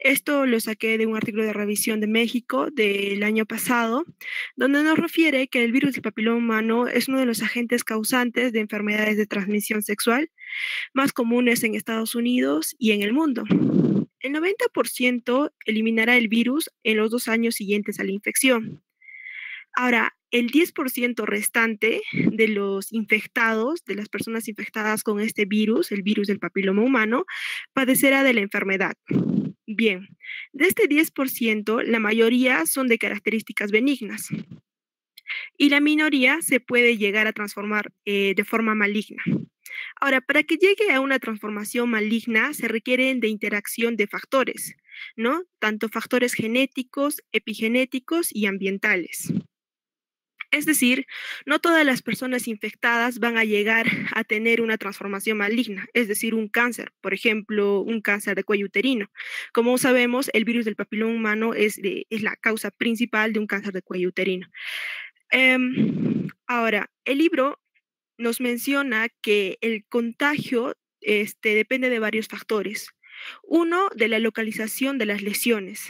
Esto lo saqué de un artículo de Revisión de México del año pasado, donde nos refiere que el virus del papiloma humano es uno de los agentes causantes de enfermedades de transmisión sexual más comunes en Estados Unidos y en el mundo. El 90% eliminará el virus en los dos años siguientes a la infección. Ahora, el 10% restante de los infectados, de las personas infectadas con este virus, el virus del papiloma humano, padecerá de la enfermedad. Bien, de este 10%, la mayoría son de características benignas y la minoría se puede llegar a transformar eh, de forma maligna. Ahora, para que llegue a una transformación maligna se requieren de interacción de factores, ¿no? Tanto factores genéticos, epigenéticos y ambientales. Es decir, no todas las personas infectadas van a llegar a tener una transformación maligna, es decir, un cáncer, por ejemplo, un cáncer de cuello uterino. Como sabemos, el virus del papiloma humano es, la causa principal de un cáncer de cuello uterino. Em, ahora, el libro nos menciona que el contagio este, depende de varios factores. Uno, de la localización de las lesiones.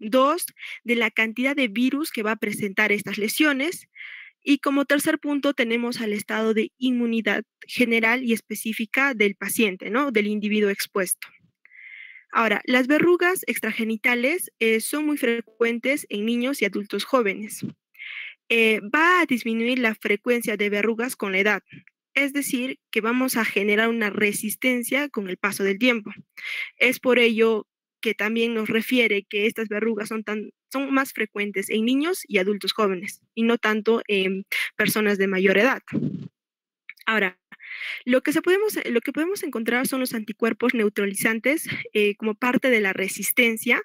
Dos, de la cantidad de virus que va a presentar estas lesiones. Y como tercer punto tenemos al estado de inmunidad general y específica del paciente, ¿no? Del individuo expuesto. Ahora, las verrugas extragenitales eh, son muy frecuentes en niños y adultos jóvenes. Eh, va a disminuir la frecuencia de verrugas con la edad. Es decir, que vamos a generar una resistencia con el paso del tiempo. Es por ello que también nos refiere que estas verrugas son, tan, son más frecuentes en niños y adultos jóvenes y no tanto en personas de mayor edad. Ahora, lo que, podemos, lo que podemos encontrar son los anticuerpos neutralizantes eh, como parte de la resistencia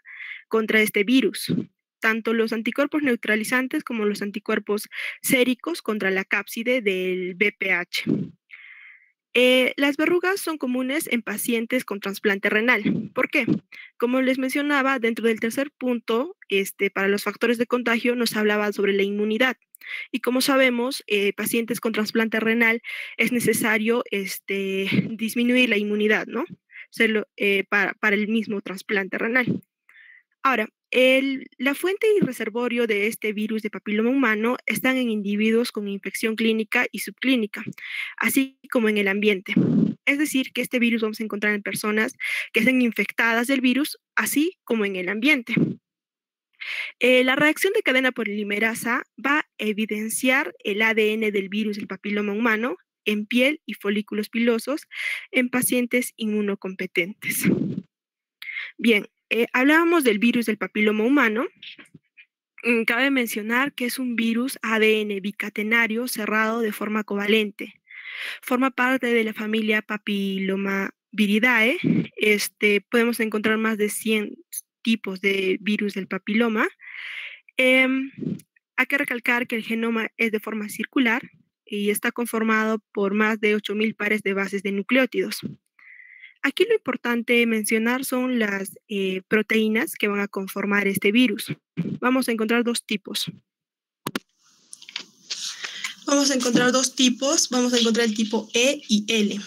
contra este virus. tanto los anticuerpos neutralizantes como los anticuerpos séricos contra la cápside del BPH. Eh, las verrugas son comunes en pacientes con trasplante renal. ¿Por qué? Como les mencionaba, dentro del tercer punto, este, para los factores de contagio, nos hablaba sobre la inmunidad. Y como sabemos, eh, pacientes con trasplante renal es necesario este, disminuir la inmunidad, ¿no? Eh, para, para el mismo trasplante renal. Ahora, la fuente y reservorio de este virus de papiloma humano están en individuos con infección clínica y subclínica, así como en el ambiente. Es decir, que este virus vamos a encontrar en personas que estén infectadas del virus, así como en el ambiente. Eh, la reacción de cadena polimerasa va a evidenciar el ADN del virus del papiloma humano en piel y folículos pilosos en pacientes inmunocompetentes. Bien, eh, hablábamos del virus del papiloma humano. Mm, cabe mencionar que es un virus ADN bicatenario cerrado de forma covalente. Forma parte de la familia Papillomaviridae. Este, podemos encontrar más de 100 tipos de virus del papiloma. Em, hay que recalcar que el genoma es de forma circular y está conformado por más de 8.000 pares de bases de nucleótidos. Aquí lo importante mencionar son las eh, proteínas que van a conformar este virus. Vamos a encontrar dos tipos. Vamos a encontrar dos tipos. Vamos a encontrar el tipo E y L.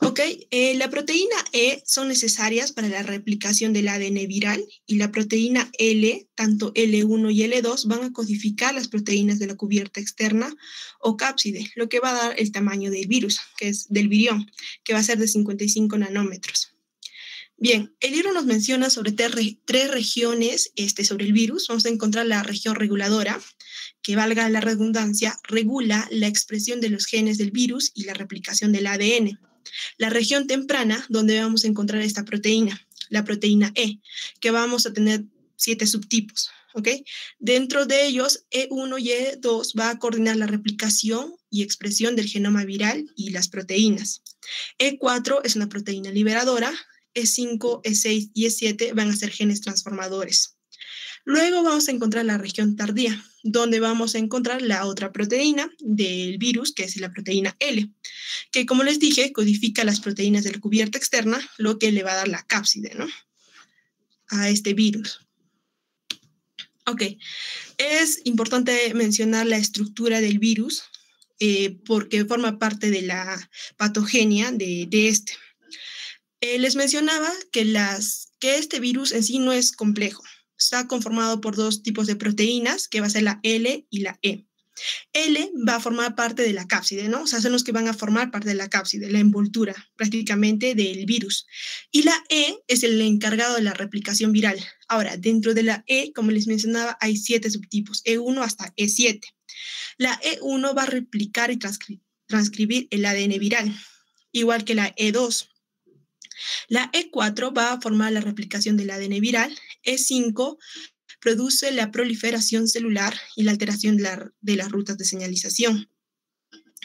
Ok, eh, la proteína E son necesarias para la replicación del ADN viral y la proteína L, tanto L1 y L2, van a codificar las proteínas de la cubierta externa o cápside, lo que va a dar el tamaño del virus, que es del virión, que va a ser de 55 nanómetros. Bien, el libro nos menciona sobre tres regiones este, sobre el virus. Vamos a encontrar la región reguladora, que valga la redundancia, regula la expresión de los genes del virus y la replicación del ADN. La región temprana, donde vamos a encontrar esta proteína, la proteína E, que vamos a tener siete subtipos. ¿ok? Dentro de ellos, E1 y E2 va a coordinar la replicación y expresión del genoma viral y las proteínas. E4 es una proteína liberadora, E5, E6 y E7 van a ser genes transformadores. Luego vamos a encontrar la región tardía, donde vamos a encontrar la otra proteína del virus, que es la proteína L, que como les dije, codifica las proteínas de la cubierta externa, lo que le va a dar la cápside, ¿no? A este virus. Ok, es importante mencionar la estructura del virus eh, porque forma parte de la patogenia de, este. Eh, les mencionaba que, las, que este virus en sí no es complejo está conformado por dos tipos de proteínas, que va a ser la L y la E. L va a formar parte de la cápside, ¿no? O sea, son los que van a formar parte de la cápside, la envoltura prácticamente del virus. Y la E es el encargado de la replicación viral. Ahora, dentro de la E, como les mencionaba, hay siete subtipos, E1 hasta E7. La E1 va a replicar y transcribir el ADN viral, igual que la E2. La E4 va a formar la replicación del ADN viral. E5 produce la proliferación celular y la alteración de, las rutas de señalización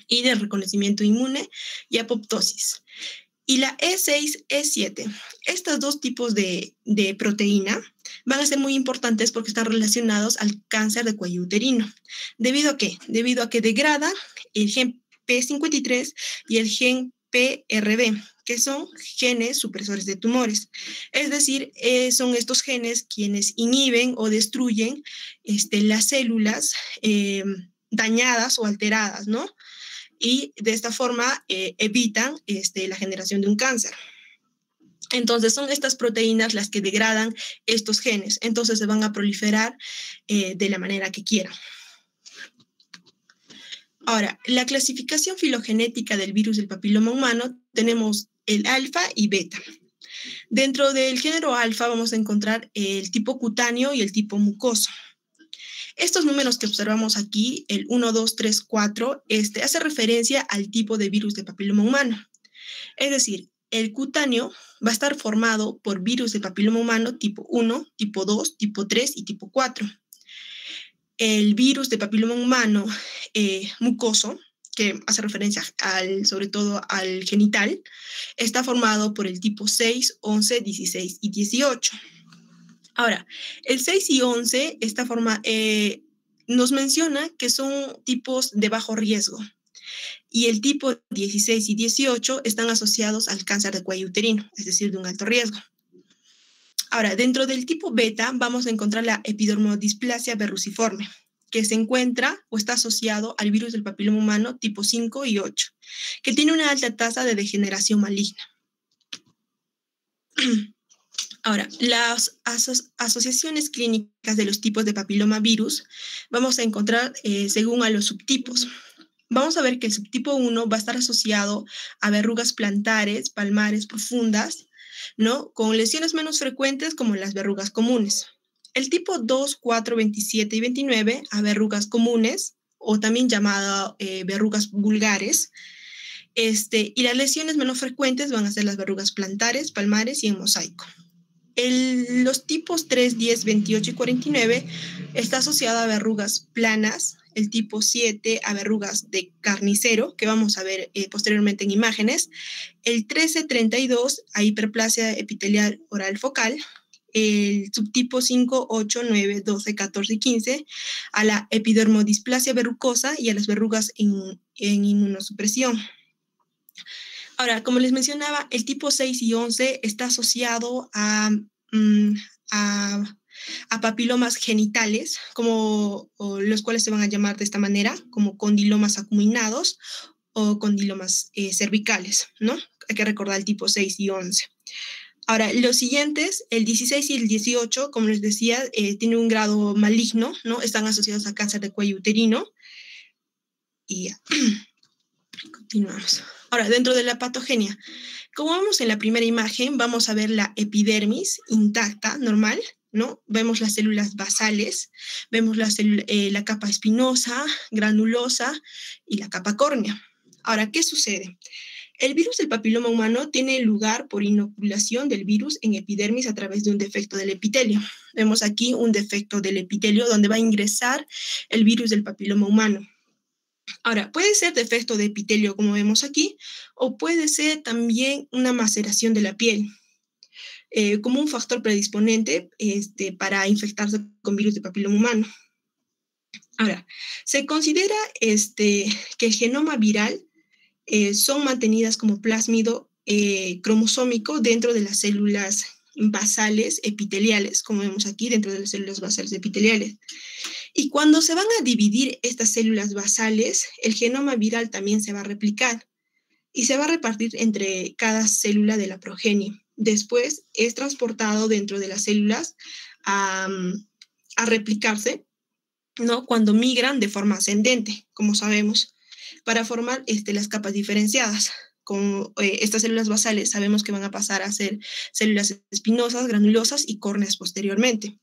y de reconocimiento inmune y apoptosis. Y la E6, E7. Estos dos tipos de, de, proteína van a ser muy importantes porque están relacionados al cáncer de cuello uterino. ¿Debido a qué? Debido a que degrada el gen P53 y el gen PRB, que son genes supresores de tumores. Es decir, eh, son estos genes quienes inhiben o destruyen este, las células eh, dañadas o alteradas, ¿no? Y de esta forma eh, evitan este, la generación de un cáncer. Entonces son estas proteínas las que degradan estos genes, entonces se van a proliferar de la manera que quieran. Ahora, la clasificación filogenética del virus del papiloma humano tenemos el alfa y beta. Dentro del género alfa vamos a encontrar el tipo cutáneo y el tipo mucoso. Estos números que observamos aquí, el 1, 2, 3, 4, este, hace referencia al tipo de virus de papiloma humano. Es decir, el cutáneo va a estar formado por virus de papiloma humano tipo 1, tipo 2, tipo 3 y tipo 4 el virus de papiloma humano eh, mucoso, que hace referencia al, sobre todo al genital, está formado por el tipo 6, 11, 16 y 18. Ahora, el 6 y 11, esta forma, eh, nos menciona que son tipos de bajo riesgo. Y el tipo 16 y 18 están asociados al cáncer de cuello uterino, es decir, de un alto riesgo. Ahora, dentro del tipo beta vamos a encontrar la epidermodisplasia verruciforme, que se encuentra o está asociado al virus del papiloma humano tipo 5 y 8, que tiene una alta tasa de degeneración maligna. Ahora, las asociaciones clínicas de los tipos de papiloma virus vamos a encontrar eh, según a los subtipos. Vamos a ver que el subtipo 1 va a estar asociado a verrugas plantares, palmares profundas, ¿no? Con lesiones menos frecuentes como las verrugas comunes. El tipo 2, 4, 27 y 29 a verrugas comunes o también llamada eh, verrugas vulgares. Este, y las lesiones menos frecuentes van a ser las verrugas plantares, palmares y en mosaico. Los tipos 3, 10, 28 y 49 está asociado a verrugas planas, el tipo 7 a verrugas de carnicero, que vamos a ver eh, posteriormente en imágenes, el 13, 32 a hiperplasia epitelial oral focal, el subtipo 5, 8, 9, 12, 14 y 15 a la epidermodisplasia verrucosa y a las verrugas en, en inmunosupresión. Ahora, como les mencionaba, el tipo 6 y 11 está asociado mm, a, a, papilomas genitales, como los cuales se van a llamar de esta manera, como condilomas acuminados o condilomas eh, cervicales, ¿no? Hay que recordar el tipo 6 y 11. Ahora, los siguientes, el 16 y el 18, como les decía, eh, tienen un grado maligno, ¿no? Están asociados a cáncer de cuello uterino. Y continuamos. Ahora, dentro de la patogenia, como vemos en la primera imagen, vamos a ver la epidermis intacta, normal, ¿no? Vemos las células basales, vemos la, eh, la capa espinosa, granulosa y la capa córnea. Ahora, ¿qué sucede? El virus del papiloma humano tiene lugar por inoculación del virus en epidermis a través de un defecto del epitelio. Vemos aquí un defecto del epitelio donde va a ingresar el virus del papiloma humano. Ahora, puede ser defecto de epitelio, como vemos aquí, o puede ser también una maceración de la piel, eh, como un factor predisponente este, para infectarse con virus de papiloma humano. Ahora, se considera este, que el genoma viral eh, son mantenidas como plásmido eh, cromosómico dentro de las células basales epiteliales, como vemos aquí, dentro de las células basales epiteliales. Y cuando se van a dividir estas células basales, el genoma viral también se va a replicar y se va a repartir entre cada célula de la progenie. Después es transportado dentro de las células a, replicarse, ¿no? Cuando migran de forma ascendente, como sabemos, para formar este, las capas diferenciadas. Con eh, estas células basales sabemos que van a pasar a ser células espinosas, granulosas y córneas posteriormente.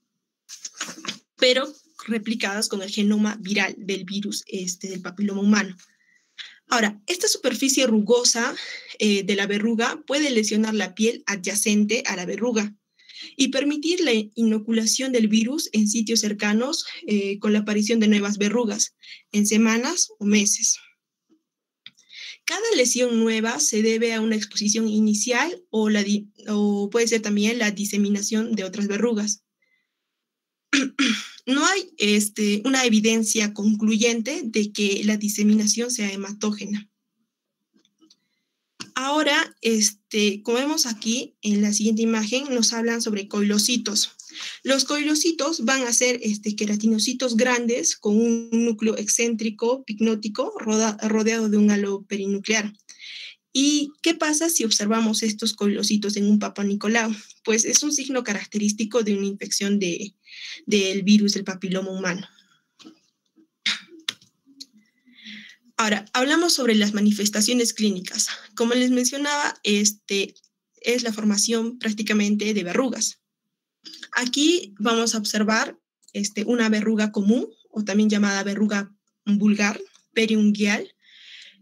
Pero replicadas con el genoma viral del virus este, del papiloma humano. Ahora, esta superficie rugosa eh, de la verruga puede lesionar la piel adyacente a la verruga y permitir la inoculación del virus en sitios cercanos eh, con la aparición de nuevas verrugas en semanas o meses. Cada lesión nueva se debe a una exposición inicial o, puede ser también la diseminación de otras verrugas. no hay este, una evidencia concluyente de que la diseminación sea hematógena. Ahora, este, como vemos aquí en la siguiente imagen, nos hablan sobre coilocitos. Los coilocitos van a ser este, queratinocitos grandes con un núcleo excéntrico picnótico rodeado de un halo perinuclear. ¿Y qué pasa si observamos estos coilocitos en un Papa Nicolau? Pues es un signo característico de una infección de, del virus del papiloma humano. Ahora, hablamos sobre las manifestaciones clínicas. Como les mencionaba, este es la formación prácticamente de verrugas. Aquí vamos a observar este, una verruga común o también llamada verruga vulgar, periunguial,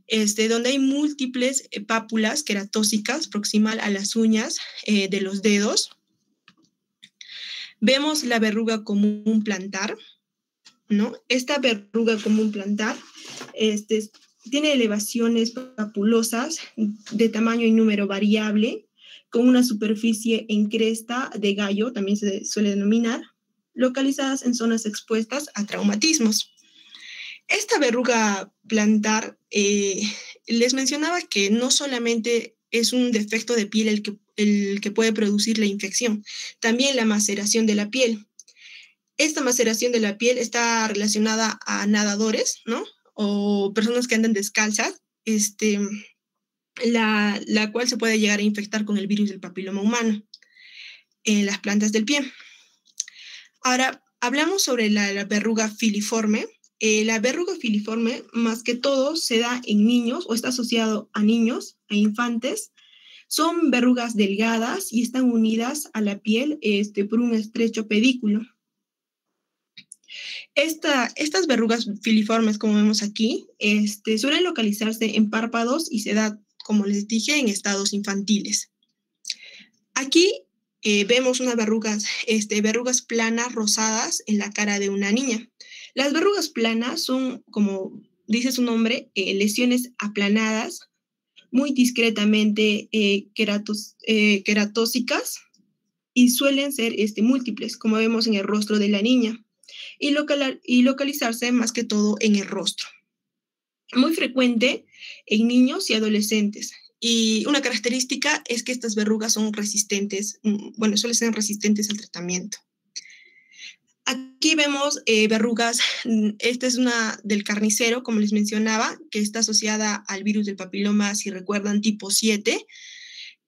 este, donde hay múltiples eh, pápulas queratóxicas proximal a las uñas eh, de los dedos. Vemos la verruga común plantar, ¿no? Esta verruga común plantar este, tiene elevaciones papulosas de tamaño y número variable, con una superficie en cresta de gallo, también se suele denominar, localizadas en zonas expuestas a traumatismos. Esta verruga plantar, eh, les mencionaba que no solamente es un defecto de piel el que, el que puede producir la infección, también la maceración de la piel. Esta maceración de la piel está relacionada a nadadores, ¿no? O personas que andan descalzas, este, la, la cual se puede llegar a infectar con el virus del papiloma humano en las plantas del pie. Ahora, hablamos sobre la, verruga filiforme. Eh, la verruga filiforme, más que todo, se da en niños o está asociado a niños, a infantes. Son verrugas delgadas y están unidas a la piel este, por un estrecho pedículo. Esta, estas verrugas filiformes, como vemos aquí, este, suelen localizarse en párpados y se da, como les dije, en estados infantiles. Aquí eh, vemos unas verrugas, este, verrugas planas rosadas en la cara de una niña. Las verrugas planas son, como dice su nombre, eh, lesiones aplanadas, muy discretamente eh, queratos, queratóxicas y suelen ser este, múltiples, como vemos en el rostro de la niña y, y localizarse más que todo en el rostro. Muy frecuente en niños y adolescentes. Y una característica es que estas verrugas son resistentes, mm, bueno, suelen ser resistentes al tratamiento. Aquí vemos eh, verrugas, mm, esta es una del carnicero, como les mencionaba, que está asociada al virus del papiloma, si recuerdan, tipo 7.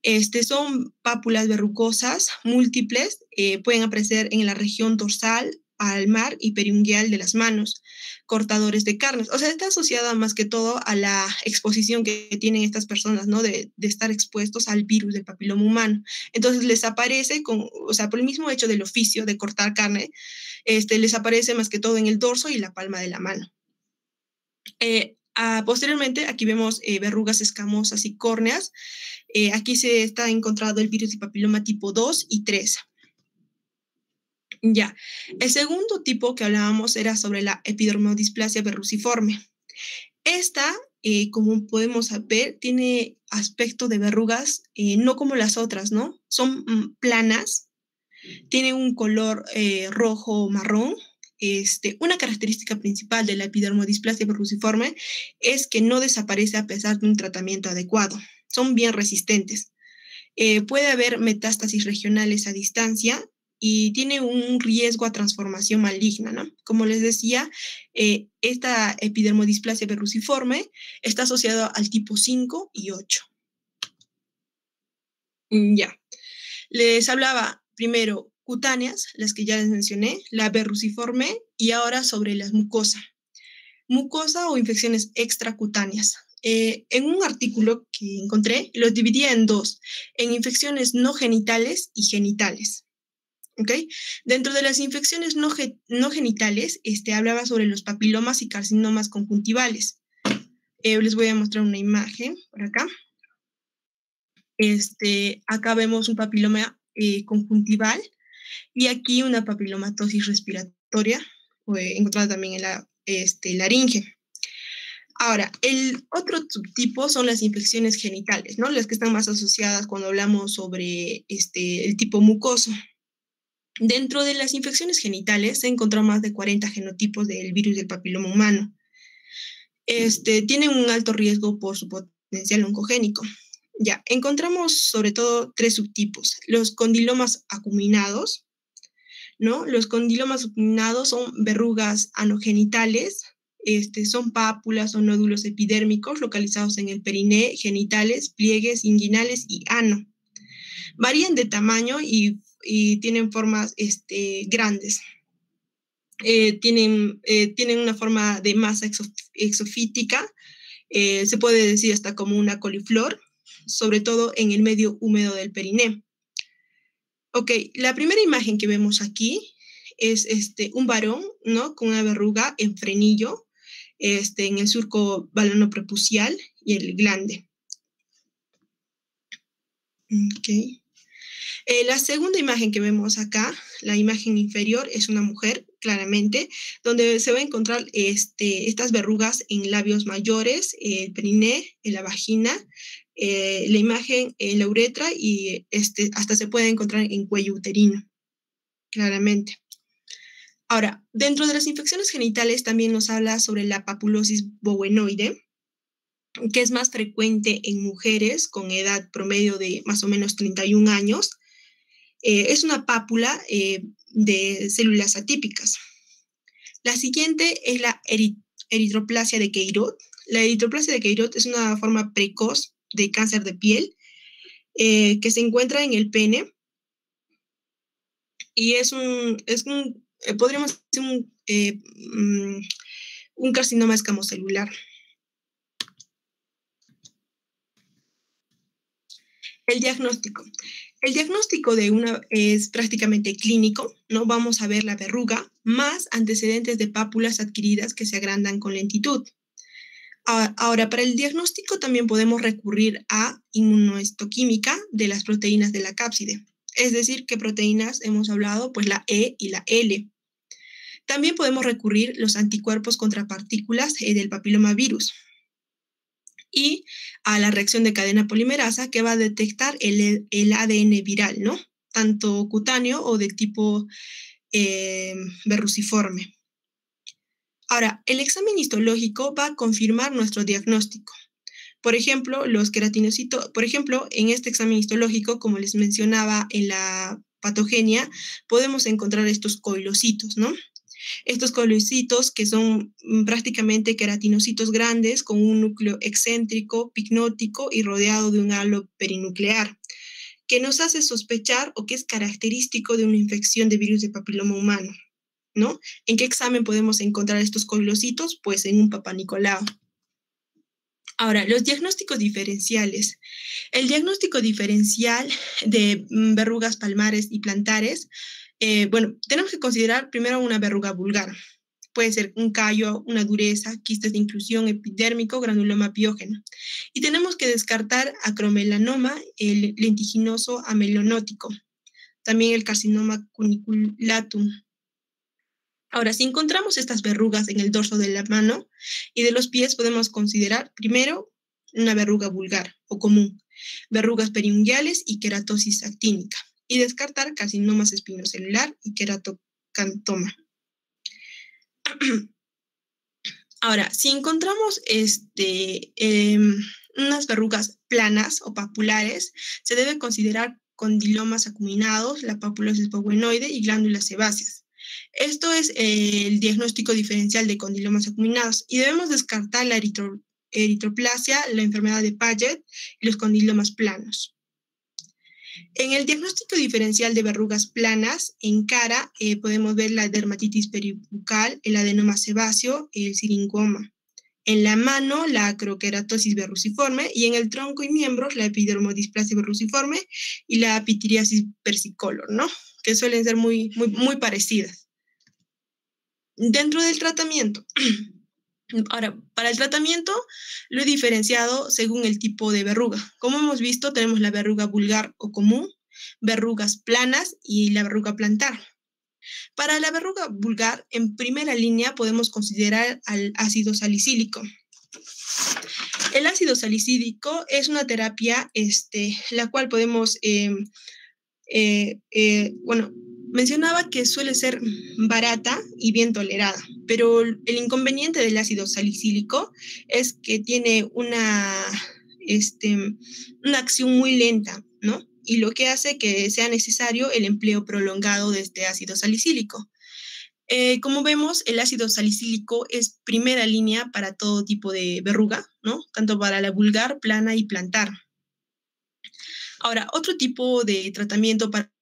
Este, son pápulas verrucosas múltiples, eh, pueden aparecer en la región dorsal, al mar y periungual de las manos, cortadores de carnes. O sea, está asociada más que todo a la exposición que tienen estas personas, ¿no? De, estar expuestos al virus del papiloma humano. Entonces les aparece, con, o sea, por el mismo hecho del oficio de cortar carne, este, les aparece más que todo en el dorso y la palma de la mano. Eh, posteriormente, aquí vemos eh, verrugas escamosas y córneas. Eh, aquí se está encontrado el virus del papiloma tipo 2 y 3. Ya, el segundo tipo que hablábamos era sobre la epidermodisplasia verruciforme. Esta, eh, como podemos ver, tiene aspecto de verrugas, eh, no como las otras, ¿no? Son mm, planas, tiene un color eh, rojo marrón. Este, una característica principal de la epidermodisplasia verruciforme es que no desaparece a pesar de un tratamiento adecuado. Son bien resistentes. puede haber metástasis regionales a distancia y tiene un riesgo a transformación maligna, ¿no? Como les decía, eh, esta epidermodisplasia verruciforme está asociada al tipo 5 y 8. Mm, ya. Les hablaba primero cutáneas, las que ya les mencioné, la verruciforme y ahora sobre las mucosa. Mucosa o infecciones extracutáneas. Eh, en un artículo que encontré, los dividía en dos, en infecciones no genitales y genitales. Dentro de las infecciones no, genitales, este, hablaba sobre los papilomas y carcinomas conjuntivales. Eh, les voy a mostrar una imagen por acá. Este, acá vemos un papiloma eh, conjuntival y aquí una papilomatosis respiratoria, encontrada también en la este, laringe. Ahora, el otro subtipo son las infecciones genitales, ¿no? Las que están más asociadas cuando hablamos sobre este, el tipo mucoso. Dentro de las infecciones genitales se encontró más de 40 genotipos del virus del papiloma humano. Este, tienen un alto riesgo por su potencial oncogénico. Ya, encontramos sobre todo tres subtipos. Los condilomas acuminados, ¿no? Los condilomas acuminados son verrugas anogenitales, este, son pápulas o nódulos epidérmicos localizados en el periné, genitales, pliegues inguinales y ano. Varían de tamaño y y tienen formas este, grandes. Eh, tienen, eh, tienen una forma de masa exofítica, eh, se puede decir hasta como una coliflor, sobre todo en el medio húmedo del periné. Ok, la primera imagen que vemos aquí es este, un varón, ¿no? Con una verruga en frenillo, este, en el surco balano prepucial y el glande. Okay. Eh, la segunda imagen que vemos acá, la imagen inferior, es una mujer claramente, donde se va a encontrar este, estas verrugas en labios mayores, el periné, en la vagina, eh, la imagen en la uretra y este, hasta se puede encontrar en cuello uterino, claramente. Ahora, dentro de las infecciones genitales también nos habla sobre la papulosis bovenoide, que es más frecuente en mujeres con edad promedio de más o menos 31 años. Eh, es una pápula eh, de células atípicas. La siguiente es la eritroplasia de Queirot. La eritroplasia de Queirot es una forma precoz de cáncer de piel eh, que se encuentra en el pene y es un, es un podríamos decir un, mm, un carcinoma escamocelular. El diagnóstico. El diagnóstico de una es prácticamente clínico, ¿no? Vamos a ver la verruga más antecedentes de pápulas adquiridas que se agrandan con lentitud. Ahora, para el diagnóstico también podemos recurrir a inmunohistoquímica de las proteínas de la cápside. Es decir, ¿qué proteínas hemos hablado? Pues la E y la L. También podemos recurrir los anticuerpos contra partículas eh, del papilomavirus, y a la reacción de cadena polimerasa que va a detectar el, ADN viral, ¿no? Tanto cutáneo o de tipo eh, verruciforme. Ahora, el examen histológico va a confirmar nuestro diagnóstico. Por ejemplo, los queratinocitos, por ejemplo, en este examen histológico, como les mencionaba en la patogenia, podemos encontrar estos coilocitos, ¿no? Estos colocitos que son mm, prácticamente queratinocitos grandes con un núcleo excéntrico, picnótico y rodeado de un halo perinuclear, que nos hace sospechar o que es característico de una infección de virus de papiloma humano. ¿No? ¿En qué examen podemos encontrar estos colocitos? Pues en un papanicolao. Ahora, los diagnósticos diferenciales. El diagnóstico diferencial de mm, verrugas palmares y plantares eh, bueno, tenemos que considerar primero una verruga vulgar. Puede ser un callo, una dureza, quistes de inclusión epidérmico, granuloma piógeno. Y tenemos que descartar acromelanoma, el lentiginoso amelonótico, también el carcinoma cuniculatum. Ahora, si encontramos estas verrugas en el dorso de la mano y de los pies, podemos considerar primero una verruga vulgar o común, verrugas periunguales y queratosis actínica y descartar carcinomas espinocelular y queratocantoma. Ahora, si encontramos este, em, unas verrugas planas o papulares, se debe considerar condilomas acuminados, la papulosis bovenoide y glándulas sebáceas. Esto es eh, el diagnóstico diferencial de condilomas acuminados y debemos descartar la eritroplasia, la enfermedad de Paget y los condilomas planos. En el diagnóstico diferencial de verrugas planas en cara eh, podemos ver la dermatitis peribucal, el adenoma sebáceo, el siringoma. En la mano, la acroqueratosis verruciforme y en el tronco y miembros, la epidermodisplasia verruciforme y la pitiriasis versicolor, ¿no? Que suelen ser muy, muy, muy parecidas. Dentro del tratamiento, Ahora, para el tratamiento lo he diferenciado según el tipo de verruga. Como hemos visto, tenemos la verruga vulgar o común, verrugas planas y la verruga plantar. Para la verruga vulgar, en primera línea podemos considerar al ácido salicílico. El ácido salicílico es una terapia, este, la cual podemos, em, eh, eh, bueno, mencionaba que suele ser barata y bien tolerada, pero el inconveniente del ácido salicílico es que tiene una, este, una acción muy lenta, ¿no? Y lo que hace que sea necesario el empleo prolongado de este ácido salicílico. Eh, como vemos, el ácido salicílico es primera línea para todo tipo de verruga, ¿no? Tanto para la vulgar, plana y plantar. Ahora, otro tipo de tratamiento para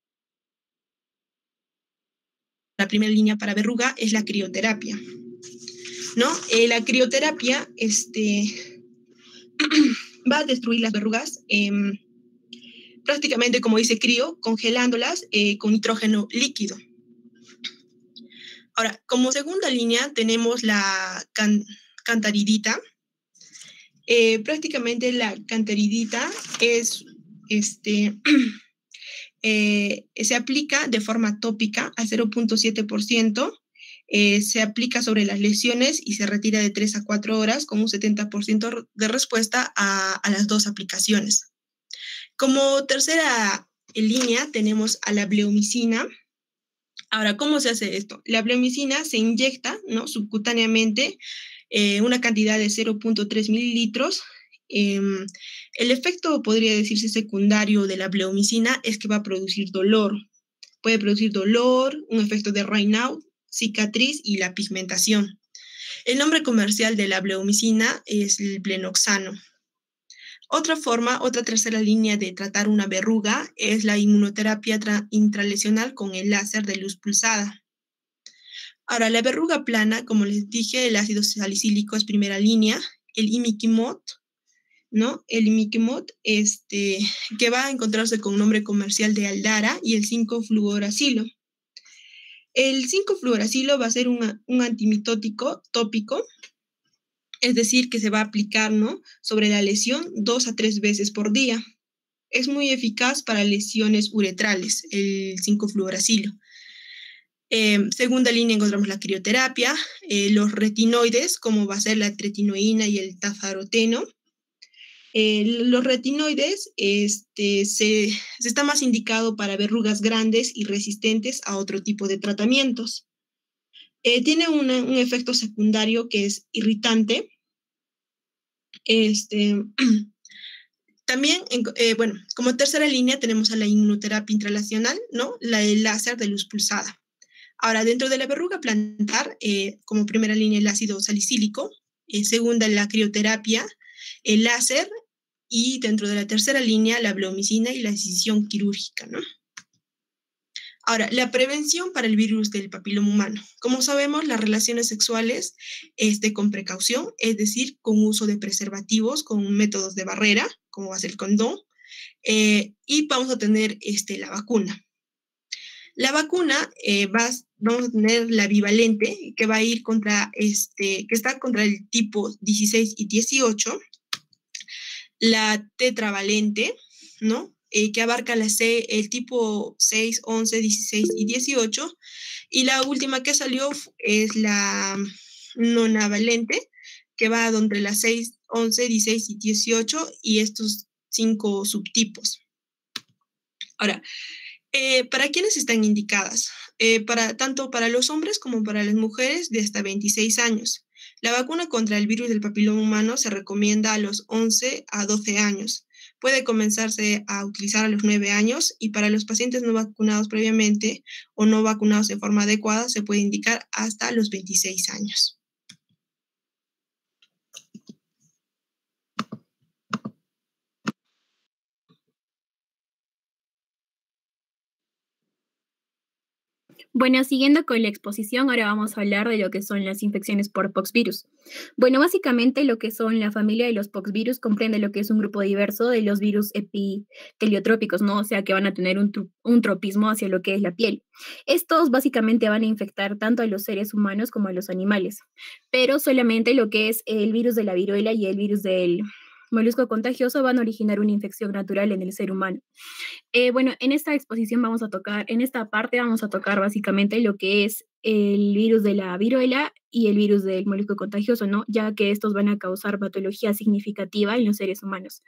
la primera línea para verruga es la crioterapia. ¿No? Eh, la crioterapia este, va a destruir las verrugas em, prácticamente, como dice crío, congelándolas eh, con nitrógeno líquido. Ahora, como segunda línea tenemos la cantaridita. Eh, prácticamente la cantaridita es este, Eh, se aplica de forma tópica al 0.7% eh, se aplica sobre las lesiones y se retira de 3 a 4 horas con un 70% de respuesta a, las dos aplicaciones. Como tercera línea tenemos a la bleomicina. Ahora, ¿cómo se hace esto? La bleomicina se inyecta ¿no? subcutáneamente eh, una cantidad de 0.3 mililitros. Em, el efecto, podría decirse secundario de la bleomicina es que va a producir dolor. Puede producir dolor, un efecto de Raynaud, cicatriz y la pigmentación. El nombre comercial de la bleomicina es el plenoxano. Otra forma, otra tercera línea de tratar una verruga es la inmunoterapia intralesional con el láser de luz pulsada. Ahora, la verruga plana, como les dije, el ácido salicílico es primera línea, el imiquimod, ¿no? El imiquimod, este, que va a encontrarse con nombre comercial de Aldara y el 5-fluoracilo. El 5-fluoracilo va a ser un, un antimitótico tópico, es decir, que se va a aplicar, ¿no? Sobre la lesión dos a tres veces por día. Es muy eficaz para lesiones uretrales, el 5-fluoracilo. Eh, segunda línea encontramos la crioterapia, eh, los retinoides, como va a ser la tretinoína y el tafaroteno. Eh, los retinoides este, se, está más indicado para verrugas grandes y resistentes a otro tipo de tratamientos. tiene un efecto secundario que es irritante. Este, también, bueno, como tercera línea tenemos a la inmunoterapia intralacional, ¿no? La, el láser de luz pulsada. Ahora, dentro de la verruga plantar, eh, como primera línea el ácido salicílico, eh, segunda la crioterapia, el láser y dentro de la tercera línea la bleomicina y la incisión quirúrgica, ¿no? Ahora, la prevención para el virus del papiloma humano. Como sabemos, las relaciones sexuales este, con precaución, es decir, con uso de preservativos, con métodos de barrera, como va a ser el condón, eh, y vamos a tener este, la vacuna. La vacuna eh, va, vamos a tener la bivalente, que va a ir contra este, que está contra el tipo 16 y 18, la tetravalente, ¿no? Eh, que abarca la el tipo 6, 11, 16 y 18. Y la última que salió es la nonavalente, que va donde la 6, 11, 16 y 18 y estos cinco subtipos. Ahora, eh, ¿Para quiénes están indicadas? Eh, para, tanto para los hombres como para las mujeres de hasta 26 años. La vacuna contra el virus del papiloma humano se recomienda a los 11 a 12 años. Puede comenzarse a utilizar a los 9 años y para los pacientes no vacunados previamente o no vacunados de forma adecuada se puede indicar hasta los 26 años. Bueno, siguiendo con la exposición, ahora vamos a hablar de lo que son las infecciones por poxvirus. Bueno, básicamente lo que son la familia de los poxvirus comprende lo que es un grupo diverso de los virus epiteliotrópicos, ¿no? O sea, que van a tener un, un tropismo hacia lo que es la piel. Estos básicamente van a infectar tanto a los seres humanos como a los animales, pero solamente lo que es el virus de la viruela y el virus del molusco contagioso van a originar una infección natural en el ser humano. Eh, bueno, en esta exposición vamos a tocar, en esta parte vamos a tocar básicamente lo que es el virus de la viruela y el virus del molusco contagioso, ¿no? Ya que estos van a causar patología significativa en los seres humanos.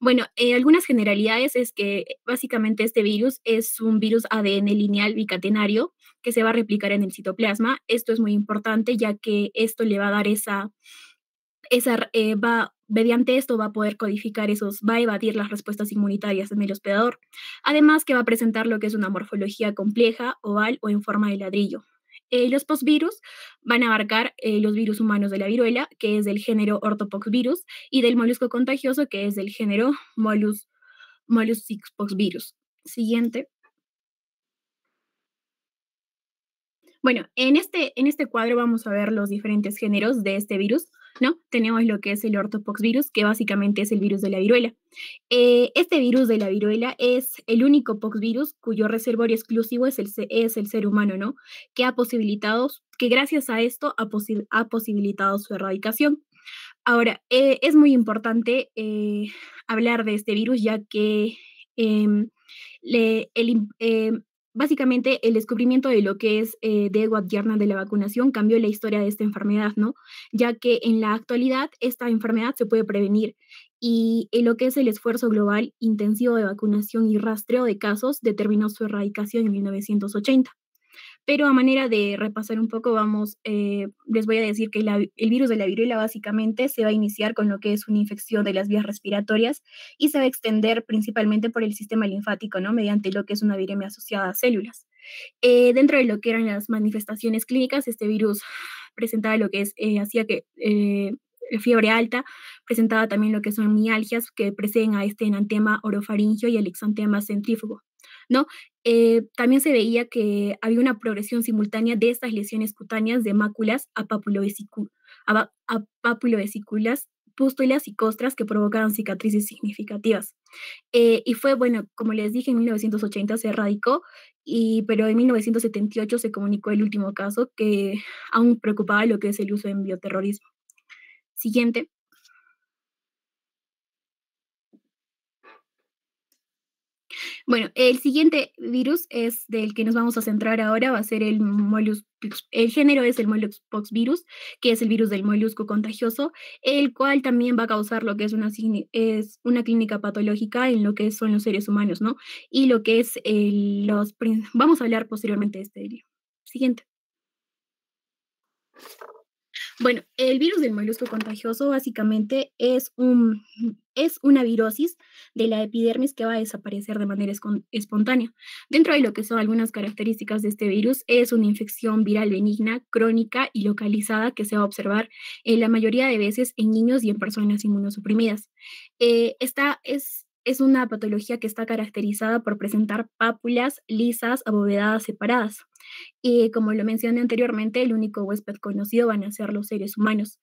Bueno, eh, algunas generalidades es que básicamente este virus es un virus ADN lineal bicatenario que se va a replicar en el citoplasma. Esto es muy importante ya que esto le va a dar esa, esa eh, va, Mediante esto va a poder codificar esos, va a evadir las respuestas inmunitarias en el hospedador. Además que va a presentar lo que es una morfología compleja, oval o en forma de ladrillo. Eh, los postvirus van a abarcar eh, los virus humanos de la viruela, que es del género ortopoxvirus, y del molusco contagioso, que es del género molus. Siguiente. Bueno, en este, en este cuadro vamos a ver los diferentes géneros de este virus. ¿No? Tenemos lo que es el ortopoxvirus, que básicamente es el virus de la viruela. Eh, este virus de la viruela es el único poxvirus cuyo reservorio exclusivo es el, es el ser humano, ¿no? Que ha posibilitado, que gracias a esto ha, ha posibilitado su erradicación. Ahora, eh, es muy importante eh, hablar de este virus ya que em, el, em, básicamente el descubrimiento de lo que es eh, de Edward Jenner de la vacunación cambió la historia de esta enfermedad, ¿no? Ya que en la actualidad esta enfermedad se puede prevenir y en lo que es el esfuerzo global intensivo de vacunación y rastreo de casos determinó su erradicación en 1980. Pero a manera de repasar un poco, vamos, eh, les voy a decir que el virus de la viruela básicamente se va a iniciar con lo que es una infección de las vías respiratorias y se va a extender principalmente por el sistema linfático, ¿no? Mediante lo que es una viremia asociada a células. Eh, dentro de lo que eran las manifestaciones clínicas, este virus presentaba lo que es, eh, hacía que fiebre alta, presentaba también lo que son mialgias que preceden a este enantema orofaringio y el exantema centrífugo. ¿no? Eh, también se veía que había una progresión simultánea de estas lesiones cutáneas de máculas a papulovesículas, pústulas y costras que provocaban cicatrices significativas. Eh, y fue, bueno, como les dije, en 1980 se erradicó, y, pero en 1978 se comunicó el último caso que aún preocupaba lo que es el uso en bioterrorismo. Siguiente. Bueno, el siguiente virus es del que nos vamos a centrar ahora, va a ser el molusco, el género es el moluscopox virus, que es el virus del molusco contagioso, el cual también va a causar lo que es una, es una clínica patológica en lo que son los seres humanos, ¿no? Y lo que es el, los... Vamos a hablar posteriormente de este. Siguiente. Bueno, el virus del molusco contagioso básicamente es, un, es una virosis de la epidermis que va a desaparecer de manera espontánea. Dentro de lo que son algunas características de este virus, es una infección viral benigna, crónica y localizada que se va a observar en la mayoría de veces en niños y en personas inmunosuprimidas. Eh, esta es es una patología que está caracterizada por presentar pápulas lisas abovedadas separadas. Y como lo mencioné anteriormente, el único huésped conocido van a ser los seres humanos.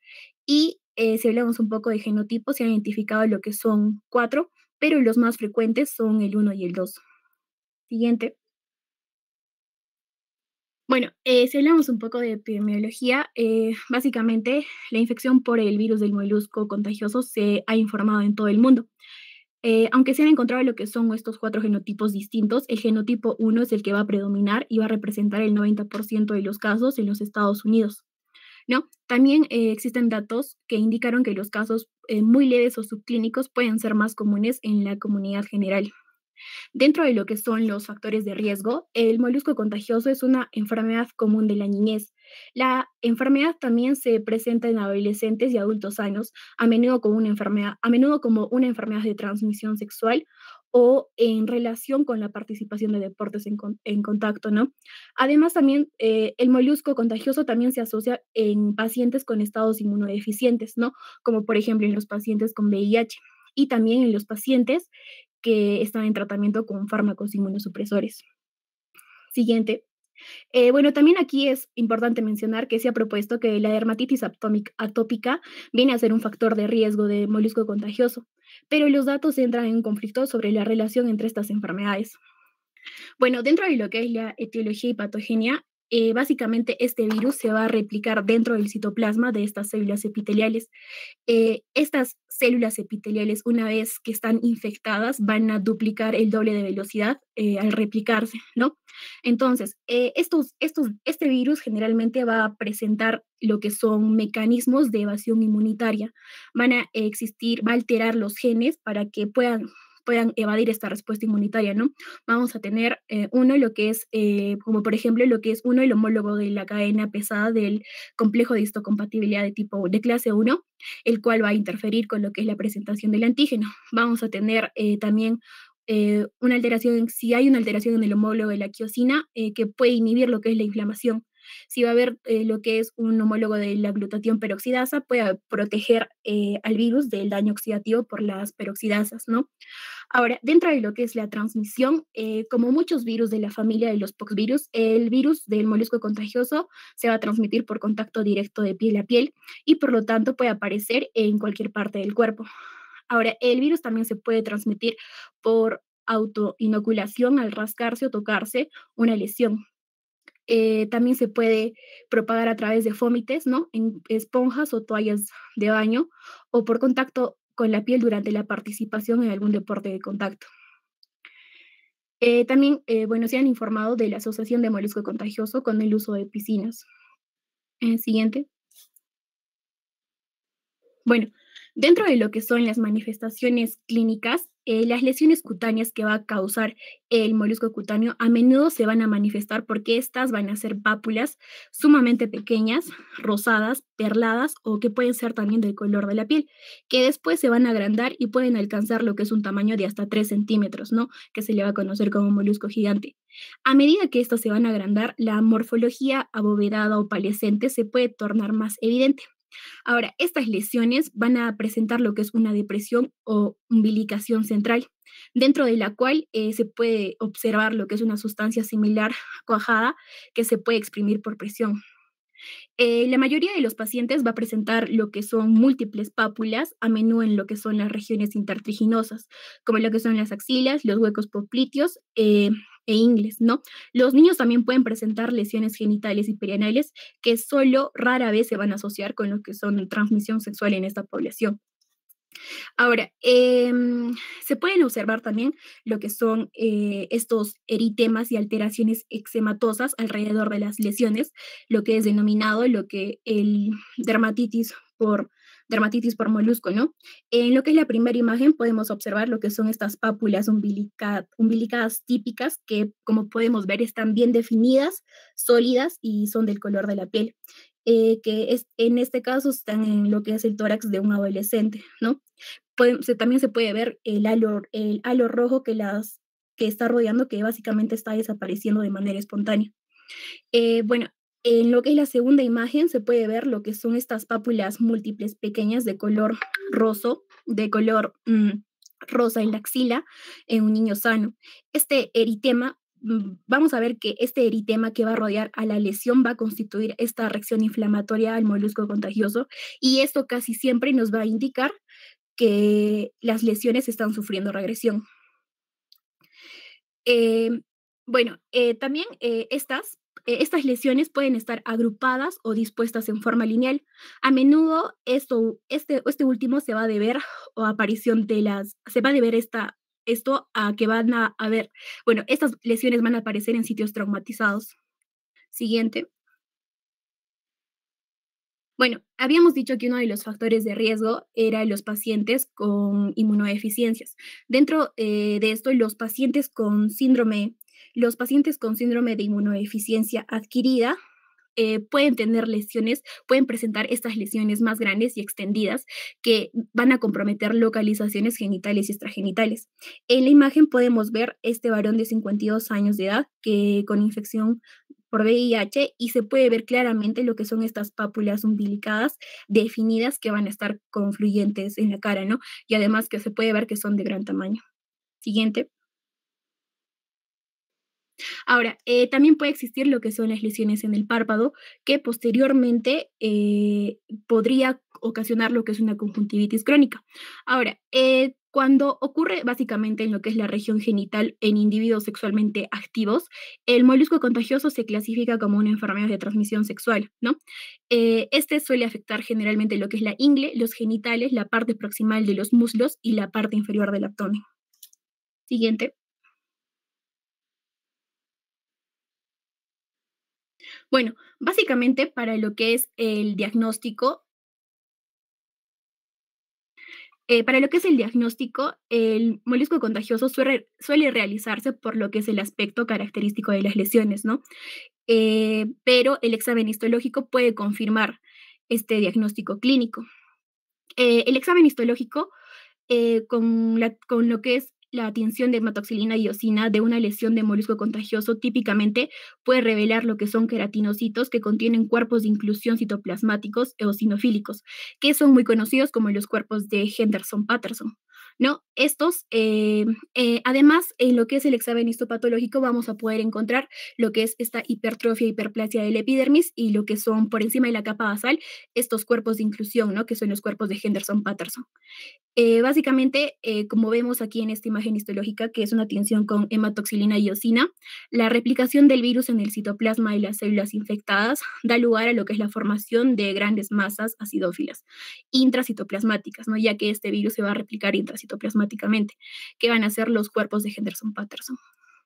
Y eh, si hablamos un poco de genotipos, se han identificado lo que son cuatro, pero los más frecuentes son el 1 y el 2. Siguiente. Bueno, eh, si hablamos un poco de epidemiología, eh, básicamente la infección por el virus del molusco contagioso se ha informado en todo el mundo. Eh, aunque se han encontrado lo que son estos cuatro genotipos distintos, el genotipo 1 es el que va a predominar y va a representar el 90% de los casos en los Estados Unidos. ¿no? También eh, existen datos que indicaron que los casos eh, muy leves o subclínicos pueden ser más comunes en la comunidad general. Dentro de lo que son los factores de riesgo, el molusco contagioso es una enfermedad común de la niñez. La enfermedad también se presenta en adolescentes y adultos sanos, a menudo como una enfermedad, a menudo como una enfermedad de transmisión sexual o en relación con la participación de deportes en, contacto, ¿no? Además, también eh, el molusco contagioso también se asocia en pacientes con estados inmunodeficientes, ¿no? Como por ejemplo en los pacientes con VIH y también en los pacientes que están en tratamiento con fármacos inmunosupresores. Siguiente. Eh, bueno, también aquí es importante mencionar que se ha propuesto que la dermatitis atópica viene a ser un factor de riesgo de molusco contagioso, pero los datos entran en conflicto sobre la relación entre estas enfermedades. Bueno, dentro de lo que es la etiología y patogenia, eh, básicamente este virus se va a replicar dentro del citoplasma de estas células epiteliales. Eh, estas células epiteliales, una vez que están infectadas, van a duplicar el doble de velocidad eh, al replicarse, ¿no? Entonces, estos, estos, este virus generalmente va a presentar lo que son mecanismos de evasión inmunitaria. Van a existir, va a alterar los genes para que puedan puedan evadir esta respuesta inmunitaria, ¿no? Vamos a tener eh, uno, lo que es, eh, como por ejemplo, lo que es uno, el homólogo de la cadena pesada del complejo de histocompatibilidad de tipo de clase 1, el cual va a interferir con lo que es la presentación del antígeno. Vamos a tener eh, también una alteración, si hay una alteración en el homólogo de la quiosina, que puede inhibir lo que es la inflamación. Si va a haber eh, lo que es un homólogo de la glutatión peroxidasa, puede proteger eh, al virus del daño oxidativo por las peroxidasas, ¿no? Ahora, dentro de lo que es la transmisión, eh, como muchos virus de la familia de los poxvirus, el virus del molusco contagioso se va a transmitir por contacto directo de piel a piel y por lo tanto puede aparecer en cualquier parte del cuerpo. Ahora, el virus también se puede transmitir por autoinoculación al rascarse o tocarse una lesión. Eh, también se puede propagar a través de fómites, ¿no? En esponjas o toallas de baño o por contacto con la piel durante la participación en algún deporte de contacto. Eh, también, eh, bueno, se han informado de la asociación de molusco contagioso con el uso de piscinas. siguiente. Bueno, dentro de lo que son las manifestaciones clínicas, eh, las lesiones cutáneas que va a causar el molusco cutáneo a menudo se van a manifestar porque estas van a ser pápulas sumamente pequeñas, rosadas, perladas o que pueden ser también del color de la piel, que después se van a agrandar y pueden alcanzar lo que es un tamaño de hasta 3 centímetros, ¿no? Que se le va a conocer como molusco gigante. A medida que estos se van a agrandar, la morfología abovedada o palescente se puede tornar más evidente. Ahora, estas lesiones van a presentar lo que es una depresión o umbilicación central, dentro de la cual eh, se puede observar lo que es una sustancia similar cuajada que se puede exprimir por presión. Eh, la mayoría de los pacientes va a presentar lo que son múltiples pápulas, a menudo en lo que son las regiones intertriginosas, como lo que son las axilas, los huecos popliteos, eh, e ingles, ¿no? Los niños también pueden presentar lesiones genitales y perianales que solo rara vez se van a asociar con lo que son transmisión sexual en esta población. Ahora, em, se pueden observar también lo que son eh, estos eritemas y alteraciones eczematosas alrededor de las lesiones, lo que es denominado lo que el dermatitis por dermatitis por molusco, ¿no? En lo que es la primera imagen podemos observar lo que son estas pápulas umbilicadas típicas que, como podemos ver, están bien definidas, sólidas y son del color de la piel. Eh, que es, en este caso están en lo que es el tórax de un adolescente, ¿no? también se puede ver el halo, rojo que, las, que está rodeando, que básicamente está desapareciendo de manera espontánea. Eh, bueno, en lo que es la segunda imagen se puede ver lo que son estas pápulas múltiples pequeñas de color roso, de color mm, rosa en la axila en un niño sano. Este eritema, mm, vamos a ver que este eritema que va a rodear a la lesión va a constituir esta reacción inflamatoria al molusco contagioso y esto casi siempre nos va a indicar que las lesiones están sufriendo regresión. Eh, bueno, eh, también eh, estas estas lesiones pueden estar agrupadas o dispuestas en forma lineal. A menudo esto, este, este último se va a deber o aparición de las, se va a deber esta, esto a que van a haber, bueno, estas lesiones van a aparecer en sitios traumatizados. Siguiente. Bueno, habíamos dicho que uno de los factores de riesgo era los pacientes con inmunodeficiencias. Dentro eh, de esto, los pacientes con síndrome los pacientes con síndrome de inmunodeficiencia adquirida eh, pueden tener lesiones, pueden presentar estas lesiones más grandes y extendidas que van a comprometer localizaciones genitales y extragenitales. En la imagen podemos ver este varón de 52 años de edad que con infección por VIH y se puede ver claramente lo que son estas pápulas umbilicadas definidas que van a estar confluyentes en la cara, ¿no? Y además que se puede ver que son de gran tamaño. Siguiente. Ahora, eh, también puede existir lo que son las lesiones en el párpado, que posteriormente eh, podría ocasionar lo que es una conjuntivitis crónica. Ahora, eh, cuando ocurre básicamente en lo que es la región genital en individuos sexualmente activos, el molusco contagioso se clasifica como una enfermedad de transmisión sexual, ¿no? este suele afectar generalmente lo que es la ingle, los genitales, la parte proximal de los muslos y la parte inferior del abdomen. Siguiente. Bueno, básicamente para lo que es el diagnóstico, eh, para lo que es el diagnóstico, el molusco contagioso suele, realizarse por lo que es el aspecto característico de las lesiones, ¿no? Eh, pero el examen histológico puede confirmar este diagnóstico clínico. Eh, el examen histológico, con, con lo que es la tinción de hematoxilina y iosina de una lesión de molusco contagioso típicamente puede revelar lo que son queratinocitos que contienen cuerpos de inclusión citoplasmáticos eosinofílicos, que son muy conocidos como los cuerpos de Henderson-Patterson. ¿no? Estos, eh, eh, además, en lo que es el examen histopatológico vamos a poder encontrar lo que es esta hipertrofia, hiperplasia del epidermis y lo que son por encima de la capa basal estos cuerpos de inclusión, ¿no? Que son los cuerpos de Henderson-Patterson. Eh, básicamente, como vemos aquí en esta imagen histológica, que es una tensión con hematoxilina y iosina, la replicación del virus en el citoplasma y las células infectadas da lugar a lo que es la formación de grandes masas acidófilas intracitoplasmáticas, ¿no? Ya que este virus se va a replicar intracitoplasmáticamente, que van a ser los cuerpos de Henderson-Patterson.